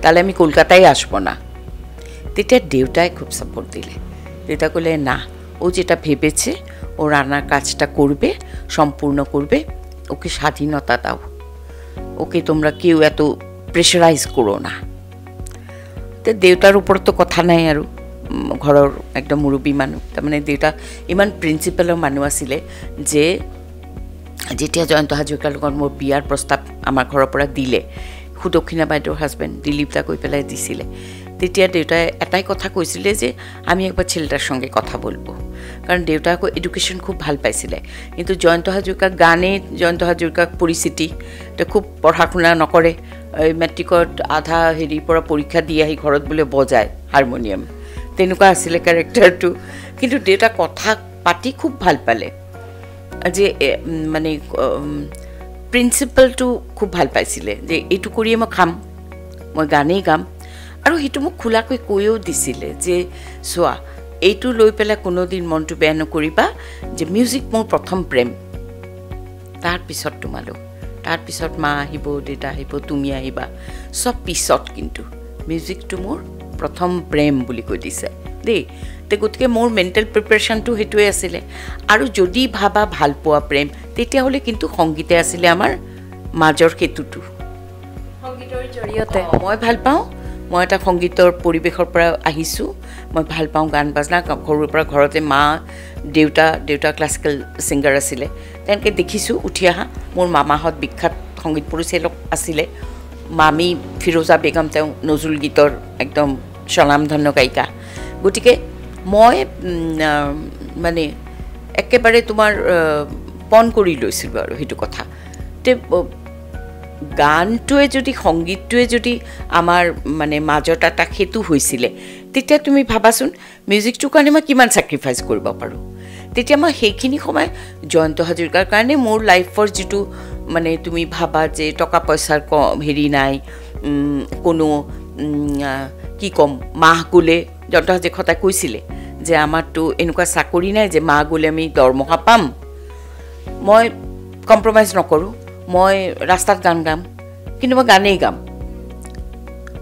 তাহলে আমি কলকাতায় আসব না। তেতিয়া দেউতাই খুব সাপোর্ট দিলে। দেউতা করলে না ও যেটা ভেবেছে ও রান্নার কাজটা করবে সম্পূর্ণ করবে ওকে স্বাধীনতা দাও। ওকে তোমরা কেউ এত প্রেশারাইজ করো না। তো দেউতাৰ তো কথা নাই উম, ঘৰৰ একদম মুৰব্বী মানুহ। তাৰমানে দেউতা ইমান প্ৰিন্সিপালৰ মানুহ আছিলে যে যেতিয়া জয়ন্ত হাজৰিকাৰ লগত মোৰ বিয়াৰ প্ৰস্তাৱ আমাৰ ঘৰৰ পৰা দিলে সুদক্ষিণা বাইদেউৰ হাজবেণ্ড দিলীপ দা কৈ পেলাই দিছিলে তেতিয়া দেউতাই এটাই কথা কৈছিলে যে আমি একবাৰ ছেলেটাৰ সঙ্গে কথা বলবো। কাৰণ দেউতা আকৌ এডুকেশ্যন খুব ভাল পাইছিলে। কিন্তু জয়ন্ত হাজৰিকা গানে জয়ন্ত হাজৰিকাক পৰিস্থিতি তেওঁ খুব পঢ়া শুনা নকৰে মেট্ৰিকত আধা হেৰিৰ পৰা পৰীক্ষা দি আহি ঘৰত বোলে বজায় হাৰমনিয়াম তেনেকুৱা আছিলে কেৰেক্টাৰটো কিন্তু দেউতা কথা পাতি খুব ভাল পালে। যে মানে প্ৰিন্সিপালটো খুব ভাল পাইছিলে। যে এইটো কৰিয়ে মই খাম মই গানেই গাম। আৰু সেইটো মোক খোলাকৈ কৈও দিছিলে যে চোৱা এইটো লৈ পেলাই কোনোদিন মনটো বেয়া নকৰিবা যে মিউজিক মোৰ প্ৰথম প্ৰেম। তাৰপিছত তোমালোক। তাৰপিছত মা আহিব দেউতা আহিব তুমি আহিবা। চব পিছত কিন্তু। মিউজিকটো মোৰ প্ৰথম প্ৰেম বুলি কৈ দিছে। দেই তে গতিকে মোৰ মেণ্টেল প্ৰিপেৰেশ্যনটো সেইটোৱে আছিলে। আৰু যদি ভাবা ভাল পোৱা প্ৰেম তেতিয়াহ'লে কিন্তু সংগীতে আছিলে আমাৰ মাজৰ সেতুটো। সংগীতৰ জৰিয়তে? মই ভাল পাওঁ। মই এটা সংগীতৰ পৰিৱেশৰ পৰা আহিছোঁ। মই ভাল পাওঁ গান বাজনা। সৰুৰ পৰা ঘৰতে মা দেউতা দেউতা ক্লাছিকেল ছিংগাৰ আছিলে। তেনেকৈ দেখিছোঁ উঠি অহা মোৰ মামাহঁত বিখ্যাত সংগীত পৰিচালক আছিলে। মামী ফিৰোজা বেগম তেওঁ নজৰুল গীতৰ একদম স্বনামধন্য গায়িকা গতিকে মই মানে একেবাৰে তোমাৰ পণ কৰি লৈছিলোঁ আৰু সেইটো কথা। তে গানটোৱে যদি সংগীতটোৱে যদি আমাৰ মানে মাজত এটা সেতু হৈছিলে তেতিয়া তুমি ভাবাচোন মিউজিকটোৰ কাৰণে মই কিমান ছেক্ৰিফাইচ কৰিব পাৰোঁ। তেতিয়া মই সেইখিনি সময় জয়ন্ত হাজৰিকাৰ কাৰণে মোৰ লাইফৰ যিটো মানে তুমি ভাবা যে টকা পইচাৰ ক হেৰি নাই কোনো কি ক'ম? মাহ গ'লে জয়ন্ত হাজৰিকাই কৈছিলে যে আমাৰতো এনেকুৱা চাকৰি নাই যে মাহ গ'লে আমি দৰমহা পাম। মই কম্প্ৰমাইজ নকৰোঁ মই ৰাস্তাত গান গাম কিন্তু মই গানেই গাম।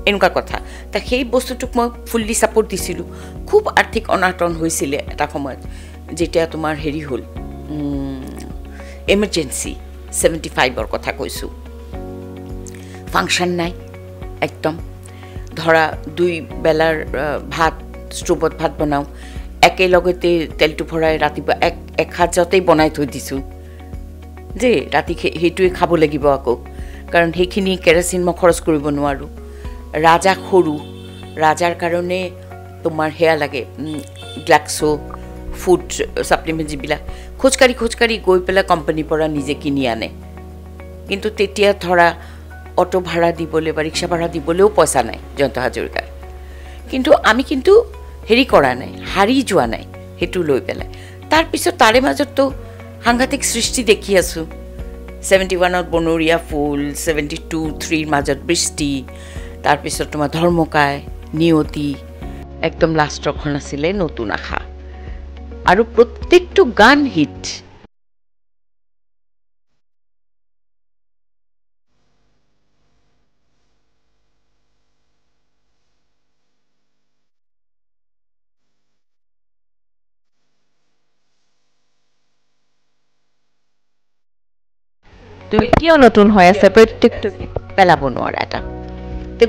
এনেকুৱা কথা। তা সেই বস্তুটোক মই ফুল্লি ছাপৰ্ট দিছিলোঁ। খুব আৰ্থিক অনাটন হৈছিলে এটা সময়ত যেতিয়া তোমাৰ হেৰি হ'ল এমাৰ্জেঞ্চি ছেভেণ্টি ফাইভৰ কথা কৈছোঁ। ফাংচন নাই একদম। ধৰা দুই বেলাৰ ভাত ষ্ট'ভত ভাত বনাওঁ। একেলগতে তেলটো ভৰাই ৰাতিপুৱা এক এসাঁজতেই বনাই থৈ দিছোঁ। যে ৰাতি সেইটোৱে খাব লাগিব আকৌ। কাৰণ সেইখিনি কেৰাচিন মই খৰচ কৰিব নোৱাৰোঁ। ৰাজা সৰু ৰাজাৰ কাৰণে তোমাৰ সেয়া লাগে গ্লাক্সো ফুড ছাপ্লিমেণ্ট যিবিলাক খোজকাঢ়ি খোজকাঢ়ি গৈ পেলাই কোম্পানীৰ পৰা নিজে কিনি আনে। কিন্তু তেতিয়া ধৰা অটো ভাড়া দিবলৈ বা ৰিক্সা ভাড়া দিবলৈও পইচা নাই জয়ন্ত হাজৰিকাৰ। কিন্তু আমি কিন্তু হেৰি কৰা নাই হাৰি যোৱা নাই সেইটো লৈ পেলাই। তাৰপিছত তাৰে মাজততো সাংঘাতিক সৃষ্টি দেখি আছোঁ। ছেভেণ্টি ওৱানত বনৰীয়া ফুল ছেভেণ্টি টু থ্ৰীৰ মাজত বৃষ্টি তাৰপিছত তোমাৰ ধৰ্মকায় নিয়তি একদম লাষ্টৰখন আছিলে নতুন আশা। আৰু প্ৰত্যেকটো গান হিট এতিয়াও নতুন হৈ আছে? প্ৰত্যেকটো। পেলাব নোৱাৰা এটা।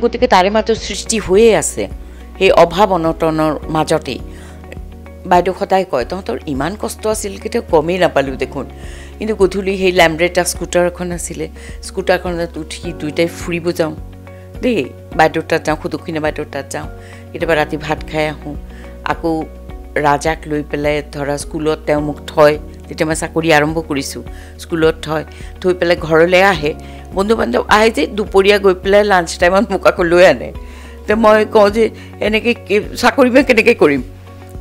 গতিকে তাৰে মাজত সৃষ্টি হৈয়ে আছে। সেই অভাৱ অনটনৰ মাজতেই। বাইদেউ সদায় কয় তহঁতৰ ইমান কষ্ট আছিল কেতিয়াও গমেই নাপালোঁ দেখোন। কিন্তু গধূলি সেই লেম্ব্ৰেটা স্কুটাৰ এখন আছিলে। স্কুটাৰখনত উঠি দুয়োটাই ফুৰিব যাওঁ। দেই বাইদেউৰ তাত যাওঁ সুদক্ষিণা বাইদেউৰ তাত যাওঁ। কেতিয়াবা ৰাতি ভাত খাই আহোঁ। আকৌ ৰাজাক লৈ পেলাই ধৰা স্কুলত তেওঁ মোক থয়। তেতিয়া মই চাকৰি আৰম্ভ কৰিছোঁ স্কুলত থয় থৈ পেলাই ঘৰলৈ আহে। বন্ধু বান্ধৱ আহে যে দুপৰীয়া গৈ পেলাই লাঞ্চ টাইমত মোক আকৌ লৈ আনে। মই কওঁ যে এনেকৈ চাকৰি মই কেনেকৈ কৰিম?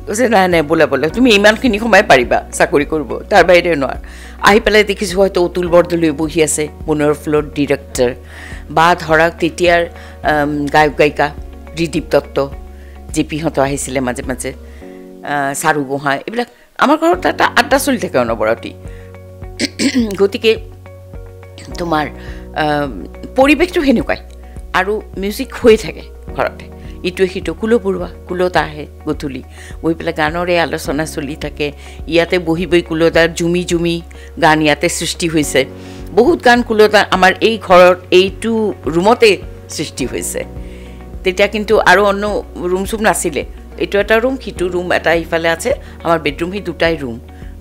কৈছে নাই নাই বোলে বোলে তুমি ইমানখিনি সময় পাৰিবা চাকৰি কৰিব তাৰ বাহিৰে নোৱাৰ। আহি পেলাই দেখিছোঁ হয়তো অতুল বৰদলৈ বহি আছে পুনৰ ফ্ল'ৰ ডিৰেক্টৰ বা ধৰক তেতিয়াৰ গায়ক গায়িকা ৰিদীপ দত্ত জে পিহঁতো আহিছিলে মাজে মাজে চাৰু গোহাঁই এইবিলাক আমাৰ ঘৰত এটা আড্ডা চলি থাকে অনবৰতেই গতিকে তোমাৰ পৰিৱেশটো সেনেকুৱাই আৰু মিউজিক হৈ থাকে ঘৰতে। ইটোৱে সিটো কুলো বৰুৱা কুলতা আহে গধূলি। বহি পেলাই গানৰে আলোচনা চলি থাকে। ইয়াতে বহি বহি কুলতাৰ জুমি জুমি গান ইয়াতে সৃষ্টি হৈছে। বহুত গান কুলতা আমাৰ এই ঘৰত এইটো ৰুমতে সৃষ্টি হৈছে। তেতিয়া কিন্তু আৰু অন্য ৰুম চুম নাছিলে। এইটো এটা ৰুম সিটো ৰুম এটা ইফালে আছে। আমাৰ বেডৰুম সি দুটাই ৰুম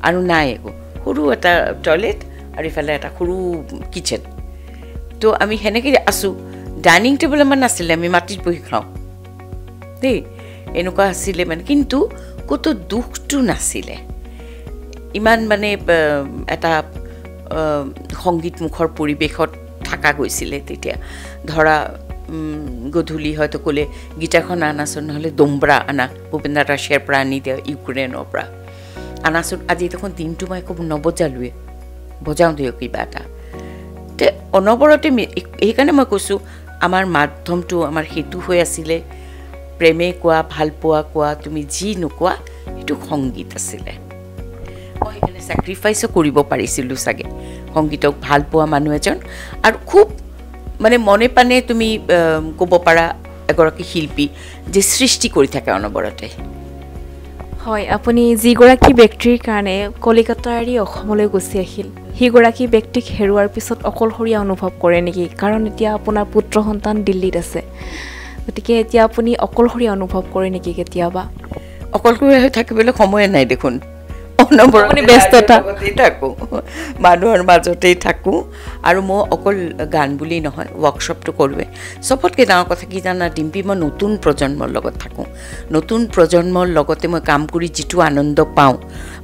আৰু নাই একো। সৰু এটা টয়লেট আৰু ইফালে এটা সৰু কিটচেন তো আমি সেনেকৈ আছোঁ। ডাইনিং টেবুল আমাৰ নাছিলে আমি মাটিত বহি খাওঁ। দেই এনেকুৱা আছিলে মানে। কিন্তু ক'তো দুখটো নাছিলে। ইমান মানে এটা সংগীতমুখৰ পৰিৱেশত থকা গৈছিলে তেতিয়া। ধৰা গধূলি হয়তো ক'লে গীটাৰখন আনাচোন নহ'লে দম্বৰা আনা। ভূপেন্দ্ৰ ৰাছিয়াৰ পৰা আনি দিয়া ইউক্ৰেইনৰ পৰা। আনাচোন আজি দেখোন দিনটো মই একো নবজালোৱে। বজাওঁ দিয়ক কিবা এটা। তে অনবৰতে সেইকাৰণে মই কৈছোঁ আমাৰ মাধ্যমটো আমাৰ সেইটো হৈ আছিলে। প্ৰেমে কোৱা ভাল পোৱা কোৱা তুমি যি নোকোৱা সেইটো সংগীত আছিলে। মই সেইকাৰণে ছেক্ৰিফাইচো কৰিব পাৰিছিলোঁ চাগে। সংগীতক ভাল পোৱা মানুহ এজন আৰু খুব মানে মনে প্ৰাণে তুমি ক'ব পাৰা এগৰাকী শিল্পী যে সৃষ্টি কৰি থাকে অনবৰতে। হয় আপুনি যিগৰাকী ব্যক্তিৰ কাৰণে কলিকতা এৰি অসমলৈ গুচি আহিল সেইগৰাকী ব্যক্তিক হেৰুৱাৰ পিছত অকলশৰীয়া অনুভৱ কৰে নেকি? কাৰণ এতিয়া আপোনাৰ পুত্ৰ সন্তান দিল্লীত আছে। গতিকে এতিয়া আপুনি অকলশৰীয়া অনুভৱ কৰে নেকি কেতিয়াবা? অকলশৰীয়া হৈ থাকিবলৈ সময়ে নাই দেখোন। অনবৰতে আপুনি ব্যস্ততা। থাকোঁ। মানুহৰ মাজতেই থাকোঁ। আৰু মই অকল গান বুলি নহয় ৱৰ্কশ্বপটো কৰোঁৱে। চবতকৈ ডাঙৰ কথা কি জানা ডিম্পী মই নতুন প্ৰজন্মৰ লগত থাকোঁ। নতুন প্ৰজন্মৰ লগতে মই কাম কৰি যিটো আনন্দ পাওঁ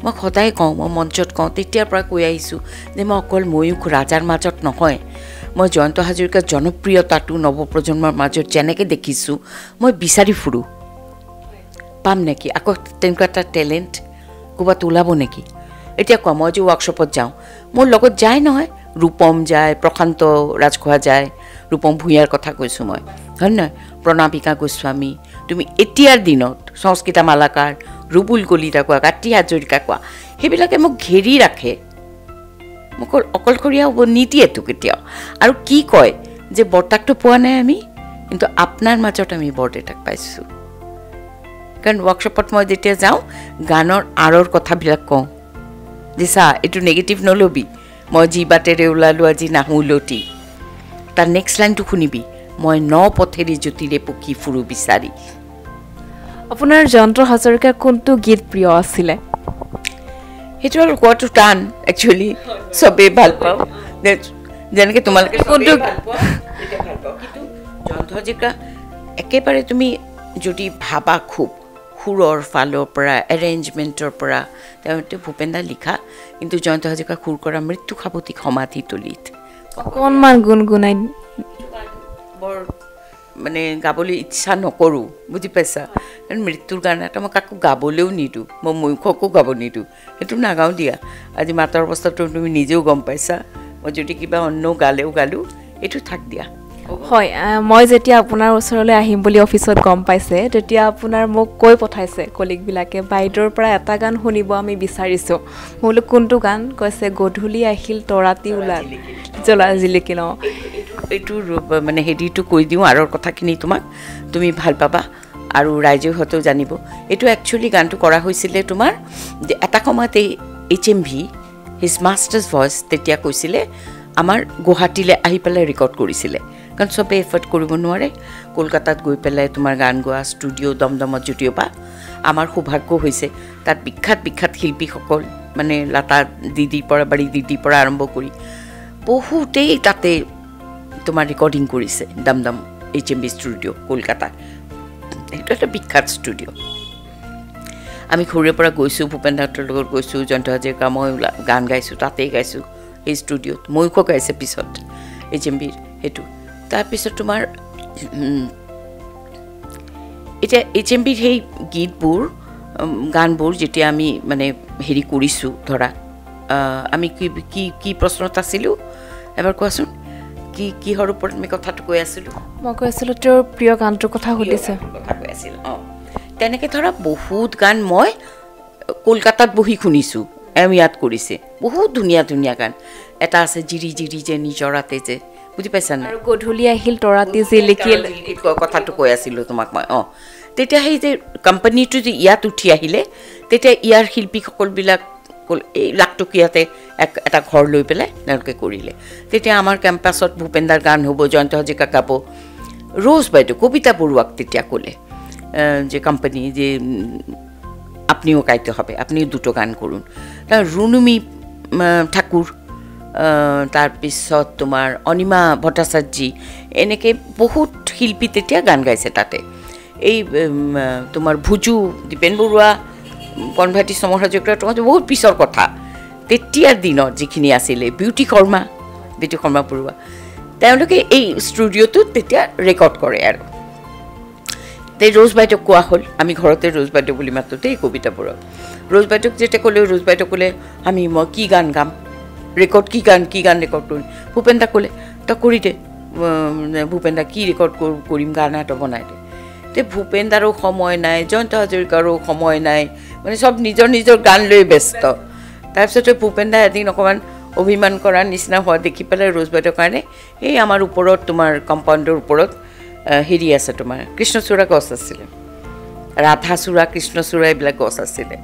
মই সদায় কওঁ মই মঞ্চত কওঁ তেতিয়াৰ পৰা কৈ আহিছোঁ যে মই অকল ময়ূখ ৰাজাৰ মাজত নহয়। মই জয়ন্ত হাজৰিকাৰ জনপ্ৰিয়তাটো নৱপ্ৰজন্মৰ মাজত যেনেকৈ দেখিছোঁ মই বিচাৰি ফুৰোঁ। পাম নেকি? আকৌ তেনেকুৱা এটা টেলেণ্ট ক'ৰবাত ওলাব নেকি? এতিয়া কোৱা মই যে ৱৰ্কশ্বপত যাওঁ মোৰ লগত যায় নহয়। ৰূপম যায় প্ৰশান্ত ৰাজখোৱা যায়। ৰূপম ভূঞাৰ কথা কৈছোঁ মই। হয় নহয়? প্ৰণামিকা গোস্বামী তুমি এতিয়াৰ দিনত সংস্কৃতা মালাকাৰ ৰুবুল কলিতা কোৱা কাতি হাজৰিকা কোৱা সেইবিলাকে মোক ঘেৰি ৰাখে। মোক অকলশৰীয়া হ'ব নিদিয়েতো কেতিয়াও আৰু কি কয় যে বৰ্তাকটো পোৱা নাই আমি কিন্তু আপোনাৰ মাজত আমি বৰদেউতাক পাইছোঁ। কাৰণ ৱৰ্কশ্বপত মই যেতিয়া যাওঁ গানৰ আঁৰৰ কথাবিলাক কওঁ। যে চা এইটো নিগেটিভ নল'বি। মই যি বাটেৰে ওলালোঁ আজি নাহোঁ উলটি। তাৰ নেক্সট লাইনটো শুনিবি। মই ন পথেৰে জ্যোতিৰে পক্ষী ফুৰো বিচাৰি। আপোনাৰ জয়ন্ত হাজৰিকাৰ কোনটো গীত প্ৰিয় আছিলে? সেইটো আৰু কোৱাটো টান একচুৱেলি চবেই ভাল পাওঁ। যেনেকৈ তোমালোকে কোনটো জয়ন্ত হাজৰিকা একেবাৰে তুমি যদি ভাবা খুব সুৰৰ ফালৰ পৰা এৰেঞ্জমেণ্টৰ পৰা তেওঁ ভূপেনদা লিখা কিন্তু জয়ন্ত হাজৰিকা সুৰ কৰা মৃত্যু সাৱতিক সমাধি তলিত। অকণমান গুণগুণাই বৰ মানে গাবলৈ ইচ্ছা নকৰোঁ বুজি পাইছা? কাৰণ মৃত্যুৰ গান এটা মই কাকো গাবলৈও নিদিওঁ মই ময়ূখকো গাব নিদিওঁ। সেইটো নাগাওঁ দিয়া। আজি মাতৰ অৱস্থাটো তুমি নিজেও গম পাইছা। মই যদি কিবা অন্য গালেও গালোঁ এইটো থাক দিয়া। হয় মই যেতিয়া আপোনাৰ ওচৰলৈ আহিম বুলি অফিচত গম পাইছে তেতিয়া আপোনাৰ মোক কৈ পঠাইছে কলিগবিলাকে বাইদেউৰ পৰা এটা গান শুনিব আমি বিচাৰিছোঁ। মই বোলো কোনটো গান? কৈছে গধূলি আহিল তৰাতি ওলাল। জ্বলা জিলিকি লওঁ এইটো মানে হেৰিটো কৈ দিওঁ আৰৰ কথাখিনি তোমাক। তুমি ভাল পাবা আৰু ৰাইজেও হয়তো জানিব। এইটো একচুৱেলি গানটো কৰা হৈছিলে তোমাৰ যে এটা সময়ত এই H M V his masters voice তেতিয়া কৈছিলে আমাৰ গুৱাহাটীলৈ আহি পেলাই ৰেকৰ্ড কৰিছিলে। কাৰণ চবেই এফৰ্ট কৰিব নোৱাৰে। কলকাতাত গৈ পেলাই তোমাৰ গান গোৱা ষ্টুডিঅ' দমদমত জুডিঅ'পা আমাৰ সৌভাগ্য হৈছে তাত বিখ্যাত বিখ্যাত শিল্পীসকল মানে লতা দিদিৰ পৰা বাৰী দিদিৰ পৰা আৰম্ভ কৰি বহুতেই তাতে তোমাৰ ৰেকৰ্ডিং কৰিছে Dumdum H M V studio' Kolkata সেইটো এটা বিখ্যাত ষ্টুডিঅ' আমি সৰুৰে পৰা গৈছোঁ ভূপেন দাহঁতৰ লগত গৈছোঁ জয়ন্ত হাজৰিকা মই গান গাইছোঁ তাতেই গাইছোঁ সেই ষ্টুডিঅ'ত। ময়ূখো গাইছে পিছত এইচ এম বিৰ সেইটো। তাৰপিছত তোমাৰ এতিয়া এইচ এম বিৰ সেই গীতবোৰ গানবোৰ যেতিয়া আমি মানে হেৰি কৰিছোঁ ধৰা আমি কি কি কি প্ৰশ্নত আছিলোঁ? এবাৰ কোৱাচোন কি কিহৰ ওপৰত আমি কথাটো কৈ আছিলোঁ? মই কৈ আছিলোঁ তেওঁৰ প্ৰিয় গানটোৰ কথা সুধিছে। কথা কৈ আছিল অঁ। তেনেকৈ ধৰা বহুত গান মই কলকাতাত বহি শুনিছোঁ এওঁ ইয়াত কৰিছে। বহুত ধুনীয়া ধুনীয়া গান। এটা আছে জিৰি জিৰি যে নিজৰাতে যে। বুজি পাইছা নাই? গধূলি আহিল তৰাতি যি লিখিল। কথাটো কৈ আছিলোঁ তোমাক মই অঁ। তেতিয়া সেই যে কোম্পানীটো যে ইয়াত উঠি আহিলে তেতিয়া ইয়াৰ শিল্পীসকলবিলাক কল- এই লাখটকীয়াতে এক এটা ঘৰ লৈ পেলাই তেওঁলোকে কৰিলে। তেতিয়া আমাৰ কেম্পাছত ভূপেন্দাৰ গান হ'ব জয়ন্ত হাজৰিকা গাব। ৰ'জ বাইদেউ কবিতা বৰুৱাক তেতিয়া ক'লে যে কোম্পানি যে আপনিও গাইতে হবে আপনিও দুটো গান করুন। তা রুনুমি ঠাকুর তাৰপিছত তোমাৰ অনিমা ভট্টাচাৰ্যী এনেকৈ বহুত শিল্পী তেতিয়া গান গাইছে তাতে। এই তোমাৰ ভুজু দীপেন বৰুৱা কণভাইটি চমৰ হাজৰিকা তোমাৰ বহুত পিছৰ কথা। তেতিয়াৰ দিনত যিখিনি আছিলে বিউটি শৰ্মা বিউটি শৰ্মা বৰুৱা তেওঁলোকে এই ষ্টুডিঅ'টোত তেতিয়া ৰেকৰ্ড কৰে আৰু। তে ৰ'জ বাইদেউক কোৱা হ'ল আমি ঘৰতে ৰ'জ বাইদেউ বুলি মাতোঁ দেই কবিতাবোৰক ৰ'জ বাইদেউক যেতিয়া ক'লে ৰ'জ বাইদেউ ক'লে আমি মই কি গান গাম? ৰেকৰ্ড কি গান কি গান ৰেকৰ্ড কৰিম ভূপেন দা ক'লে তই কৰি দে ভূপেন দা কি ৰেকৰ্ড কৰো- কৰিম গান এটা বনাই দে তে ভূপেন দাৰো সময় নাই জয়ন্ত হাজৰিকাৰো সময় নাই মানে চব নিজৰ নিজৰ গান লৈ ব্যস্ত তাৰপিছতে ভূপেন দা এদিন অকণমান অভিমান কৰাৰ নিচিনা হোৱা দেখি পেলাই ৰ'জ বাইদেউৰ কাৰণে এই আমাৰ ওপৰত তোমাৰ কম্পাউণ্ডৰ ওপৰত হেৰি আছে তোমাৰ কৃষ্ণচূড়া গছ আছিলে ৰাধাচূড়া কৃষ্ণচূড়া এইবিলাক গছ আছিলে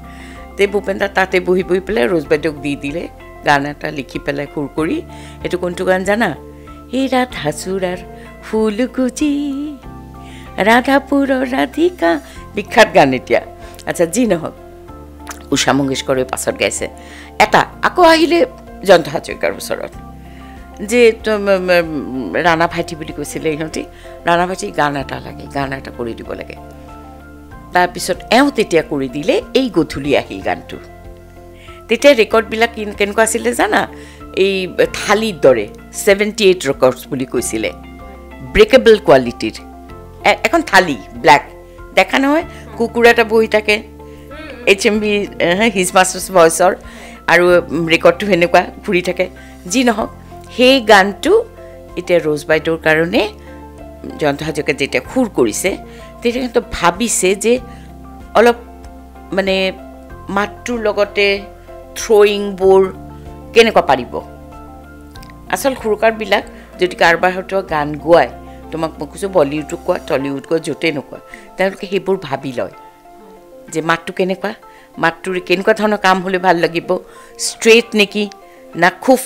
তে ভূপেন দা তাতে বহি বহি পেলাই ৰ'জ বাইদেউক দি দিলে গান এটা লিখি পেলাই সুৰ কৰি এইটো কোনটো গান জানা? এই ৰাধাচূড়াৰ ফুল গুজি ৰাধাপুৰৰ ৰাধিকা। বিখ্যাত গান এতিয়া। আচ্ছা যি নহওক উষা মংগেশকৰে পাছত গাইছে। এটা আকৌ আহিলে জয়ন্ত হাজৰিকাৰ ওচৰত। যে ৰাণা ভাইটি বুলি কৈছিলে ইহঁতি ৰাণা ভাইটি গান এটা লাগে গান এটা কৰি দিব লাগে। তাৰপিছত এওঁ তেতিয়া কৰি দিলে এই গধূলি আহিল গানটো। তেতিয়া ৰেকৰ্ডবিলাক কেন- কেনেকুৱা আছিলে জানা? এই থালিৰ দৰে ছেভেণ্টি এইট ৰেকৰ্ডছ বুলি কৈছিলে। ব্ৰেকেবল কোৱালিটিৰ এখন থালি ব্লেক দেখা নহয় কুকুৰ এটা বহি থাকে। H M V his masters ভইচৰ আৰু ৰেকৰ্ডটো সেনেকুৱা ঘূৰি থাকে। যি নহওক সেই গানটো এতিয়া ৰ'জ বাইদেউৰ কাৰণে জয়ন্ত হাজৰিকাই যেতিয়া সুৰ কৰিছে তেতিয়া সিহঁতে ভাবিছে যে অলপ মানে মাতটোৰ লগতে থ্ৰয়িংবোৰ কেনেকুৱা পাৰিব? আচল সুৰকাৰবিলাক যদি কাৰোবাৰ হয়তো গান গোৱায় তোমাক মই কৈছোঁ বলিউডো কোৱা টলিউড কোৱা য'তেই নোকোৱা তেওঁলোকে সেইবোৰ ভাবি লয়। যে মাতটো কেনেকুৱা? মাতটোৰ কেনেকুৱা ধৰণৰ কাম হ'লে ভাল লাগিব? ষ্ট্ৰেইট নেকি? না খুব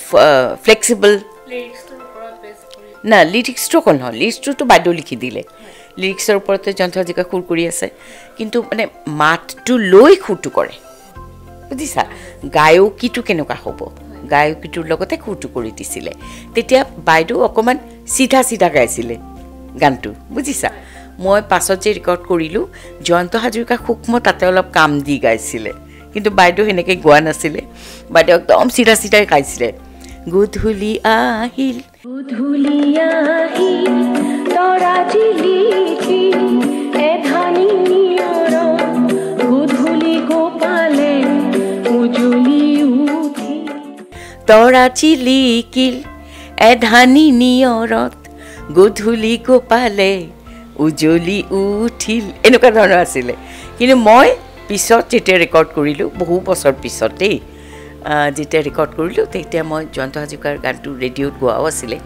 ফ্লেক্সিবল না লিৰিক্সটো অকল নহয় লিৰিক্সটোতো বাইদেউ লিখি দিলে। লিৰিক্সৰ ওপৰতে জয়ন্ত হাজৰিকা সুৰ কৰি আছে। কিন্তু মানে মাতটো লৈ সুৰটো কৰে। বুজিছা? গায়কীটো কেনেকুৱা হ'ব? গায়কীটোৰ লগতে সুৰটো কৰি দিছিলে। তেতিয়া বাইদেউ অকণমান চিধা চিধা গাইছিলে গানটো বুজিছা? মই পাছত যে ৰেকৰ্ড কৰিলোঁ জয়ন্ত হাজৰিকা সূক্ষ্ম তাতে অলপ কাম দি গাইছিলে। কিন্তু বাইদেউ সেনেকৈ গোৱা নাছিলে। বাইদেউ একদম চিধা চিধাই গাইছিলে। গধূলি আহিল। গধূলি আহি তৰা জিলিকি তৰা চিলিকিল এধানি নিয়ৰত গধূলি গোপালে উজলি উঠিল। এনেকুৱা ধৰণৰ আছিলে। কিন্তু মই পিছত যেতিয়া ৰেকৰ্ড কৰিলোঁ বহু বছৰ পিছত দেই যেতিয়া ৰেকৰ্ড কৰিলোঁ তেতিয়া মই জয়ন্ত হাজৰিকাৰ গানটো ৰেডিঅ'ত গোৱাও আছিলে।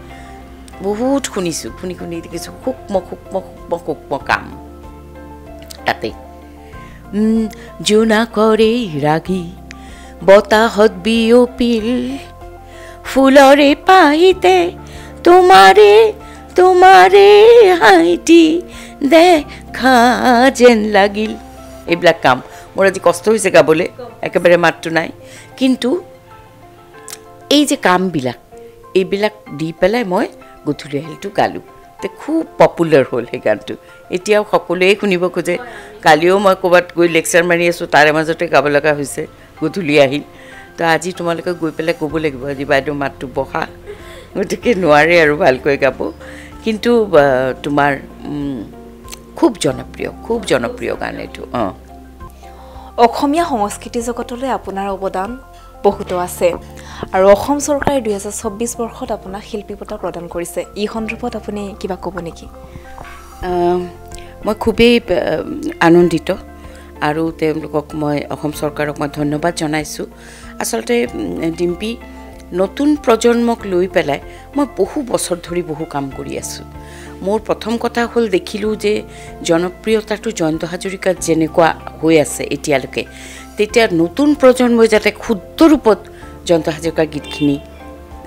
বহুত শুনিছোঁ শুনি শুনি দেখিছোঁ সূক্ষ্ম সূক্ষ্ম সূক্ষ্ম সূক্ষ্ম কাম। তাতে উম, জোনাকৰে ৰাগী বতাহত বিয়পিল ফুলৰে পাহিতে তোমাৰে তোমাৰে হাঁহিটি দেখা যেন লাগিল। এইবিলাক কাম মোৰ আজি কষ্ট হৈছে গাবলৈ একেবাৰে মাতটো নাই। কিন্তু এই যে কামবিলাক, এইবিলাক দি পেলাই মই গধূলি আহিলটো গালোঁ। তে খুব পপুলাৰ হ'ল সেই গানটো। এতিয়াও সকলোৱে শুনিব খোজে। কালিও মই ক'ৰবাত গৈ লেকচাৰ মাৰি আছোঁ, তাৰে মাজতে গাব লগা হৈছে। গধূলি আহি তো আজি তোমালোকে গৈ পেলাই ক'ব লাগিব আজি বাইদেউ মাতটো বহা। গতিকে নোৱাৰে আৰু ভালকৈ গাব। কিন্তু তোমাৰ খুব জনপ্ৰিয় খুব জনপ্ৰিয় গান এইটো অঁ। অসমীয়া সংস্কৃতি জগতলৈ আপোনাৰ অৱদান বহুতো আছে। আৰু অসম চৰকাৰে দুহেজাৰ চৌব্বিছ বৰ্ষত আপোনাক শিল্পী বঁটা প্ৰদান কৰিছে। এই সন্দৰ্ভত আপুনি কিবা ক'ব নেকি? মই খুবেই আনন্দিত। আৰু তেওঁলোকক মই অসম চৰকাৰক মই ধন্যবাদ জনাইছোঁ। আচলতে ডিম্পী নতুন প্ৰজন্মক লৈ পেলাই মই বহু বছৰ ধৰি বহু কাম কৰি আছোঁ। মোৰ প্ৰথম কথা হ'ল দেখিলোঁ যে জনপ্ৰিয়তাটো জয়ন্ত হাজৰিকাত যেনেকুৱা হৈ আছে এতিয়ালৈকে তেতিয়া নতুন প্ৰজন্মই যাতে ক্ষুদ্ৰ ৰূপত জয়ন্ত হাজৰিকাৰ গীতখিনি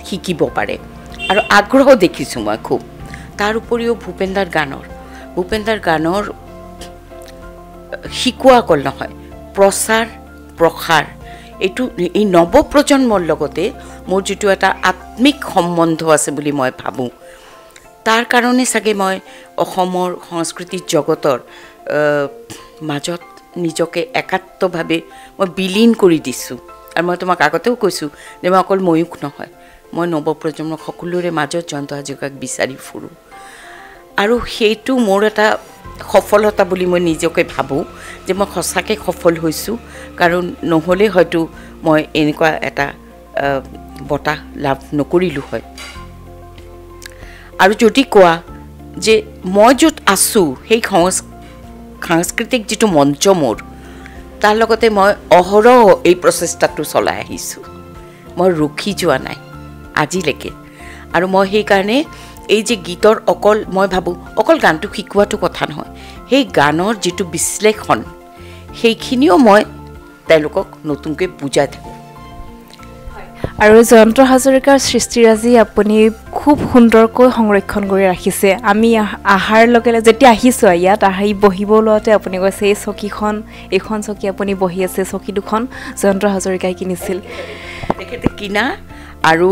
শিকিব পাৰে। আৰু আগ্ৰহ দেখিছোঁ মই খুব। তাৰ উপৰিও ভূপেন্দাৰ গানৰ ভূপেন্দাৰ গানৰ শিকোৱা অকল নহয় প্ৰচাৰ প্ৰসাৰ এইটো এই নৱপ্ৰজন্মৰ লগতে মোৰ যিটো এটা আত্মিক সম্বন্ধ আছে বুলি মই ভাবোঁ। তাৰ কাৰণে চাগে মই অসমৰ সংস্কৃতিক জগতৰ মাজত নিজকে একাত্মভাৱে মই বিলীন কৰি দিছোঁ। আৰু মই তোমাক আগতেও কৈছোঁ যে মই অকল ময়ূখ নহয় মই নৱপ্ৰজন্মৰ সকলোৰে মাজত জয়ন্ত হাজৰিকাক বিচাৰি ফুৰোঁ। আৰু সেইটো মোৰ এটা সফলতা বুলি মই নিজকে ভাবোঁ যে মই সঁচাকৈ সফল হৈছোঁ। কাৰণ নহ'লে হয়তো মই এনেকুৱা এটা বঁটা লাভ নকৰিলোঁ হয়। আৰু যদি কোৱা যে মই য'ত আছোঁ সেই সংস সাংস্কৃতিক যিটো মঞ্চ মোৰ তাৰ লগতে মই অহৰহ এই প্ৰচেষ্টাটো চলাই আহিছোঁ। মই ৰখি যোৱা নাই আজিলৈকে। আৰু মই সেইকাৰণে এই যে গীতৰ অকল মই ভাবোঁ অকল গানটো শিকোৱাটো কথা নহয় সেই গানৰ যিটো বিশ্লেষণ সেইখিনিও মই তেওঁলোকক নতুনকৈ বুজাই থাকোঁ। আৰু জয়ন্ত হাজৰিকাৰ সৃষ্টিৰাজি আপুনি খুব সুন্দৰকৈ সংৰক্ষণ কৰি ৰাখিছে। আমি আহাৰ লগে লগে যেতিয়া আহিছোঁ ইয়াত আহি বহিব লোৱাতে আপুনি কৈছে এই চকীখন এইখন চকী আপুনি বহি আছে চকী দুখন জয়ন্ত হাজৰিকাই কিনিছিল। তেখেতে কিনা আৰু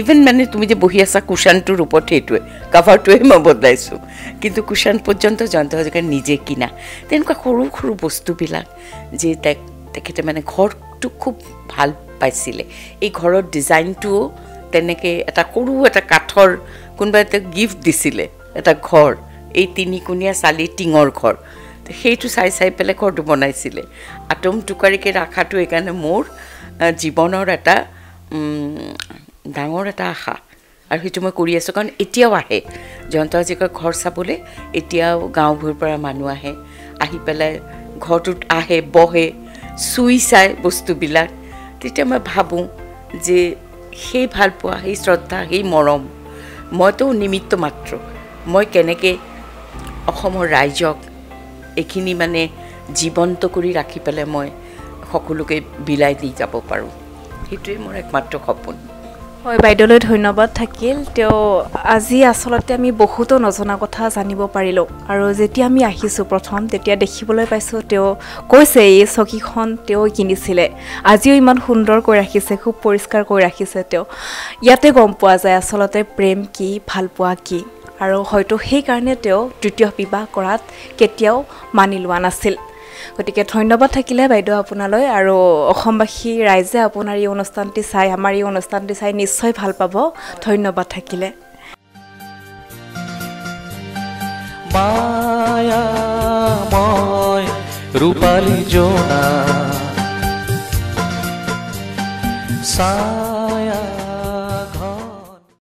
ইভেন মানে তুমি যে বহি আছা কুশ্যনটোৰ ওপৰত সেইটোৱে কাভাৰটোৱে মই বদলাইছোঁ। কিন্তু কুশ্যন পৰ্যন্ত জয়ন্ত হাজৰিকাই নিজে কিনা। তেনেকুৱা সৰু সৰু বস্তুবিলাক যে তেখ তেখেতে মানে ঘৰটো খুব ভাল পাইছিলে। এই ঘৰৰ ডিজাইনটোও তেনেকৈ এটা সৰু এটা কাঠৰ কোনোবা এটা গিফ্ট দিছিলে এটা ঘৰ। এই তিনিকোণীয়া চালি টিঙৰ ঘৰ। সেইটো চাই চাই পেলাই ঘৰটো বনাইছিলে। আটম টুকাৰিকৈ ৰখাটো সেইকাৰণে মোৰ জীৱনৰ এটা ডাঙৰ এটা আশা। আৰু সেইটো মই কৰি আছোঁ কাৰণ এতিয়াও আহে। জয়ন্ত হাজৰিকাৰ ঘৰ চাবলৈ এতিয়াও গাঁওবোৰৰ পৰা মানুহ আহে। আহি পেলাই ঘৰটোত আহে বহে চুই চাই বস্তুবিলাক। তেতিয়া মই ভাবোঁ যে সেই ভালপোৱা সেই শ্ৰদ্ধা সেই মৰম মইতো নিমিত্ত মাত্ৰ। মই কেনেকৈ অসমৰ ৰাইজক এইখিনি মানে জীৱন্ত কৰি ৰাখি পেলাই মই সকলোকে বিলাই দি যাব পাৰোঁ। সেইটোৱে মোৰ একমাত্ৰ সপোন। হয় বাইদেউলৈ ধন্যবাদ থাকিল। তেওঁ আজি আচলতে আমি বহুতো নজনা কথা জানিব পাৰিলোঁ আৰু যেতিয়া আমি আহিছোঁ প্ৰথম তেতিয়া দেখিবলৈ পাইছোঁ তেওঁ কৈছে এই চকীখন তেওঁ কিনিছিলে। আজিও ইমান সুন্দৰকৈ ৰাখিছে খুব পৰিষ্কাৰ কৰি ৰাখিছে তেওঁ। ইয়াতে গম পোৱা যায় আচলতে প্ৰেম কি ভালপোৱা কি। আৰু হয়তো সেইকাৰণে তেওঁ তৃতীয় বিবাহ কৰাত কেতিয়াও মানি লোৱা নাছিল। গতিকে ধন্যবাদ থাকিলে বাইদেউ আপোনালৈ আৰু অসমবাসী ৰাইজে আপোনাৰ এই অনুষ্ঠানটি চাই আমাৰ এই অনুষ্ঠানটি চাই নিশ্চয় ভাল পাব। ধন্যবাদ থাকিলে। ৰূপালী জোনা।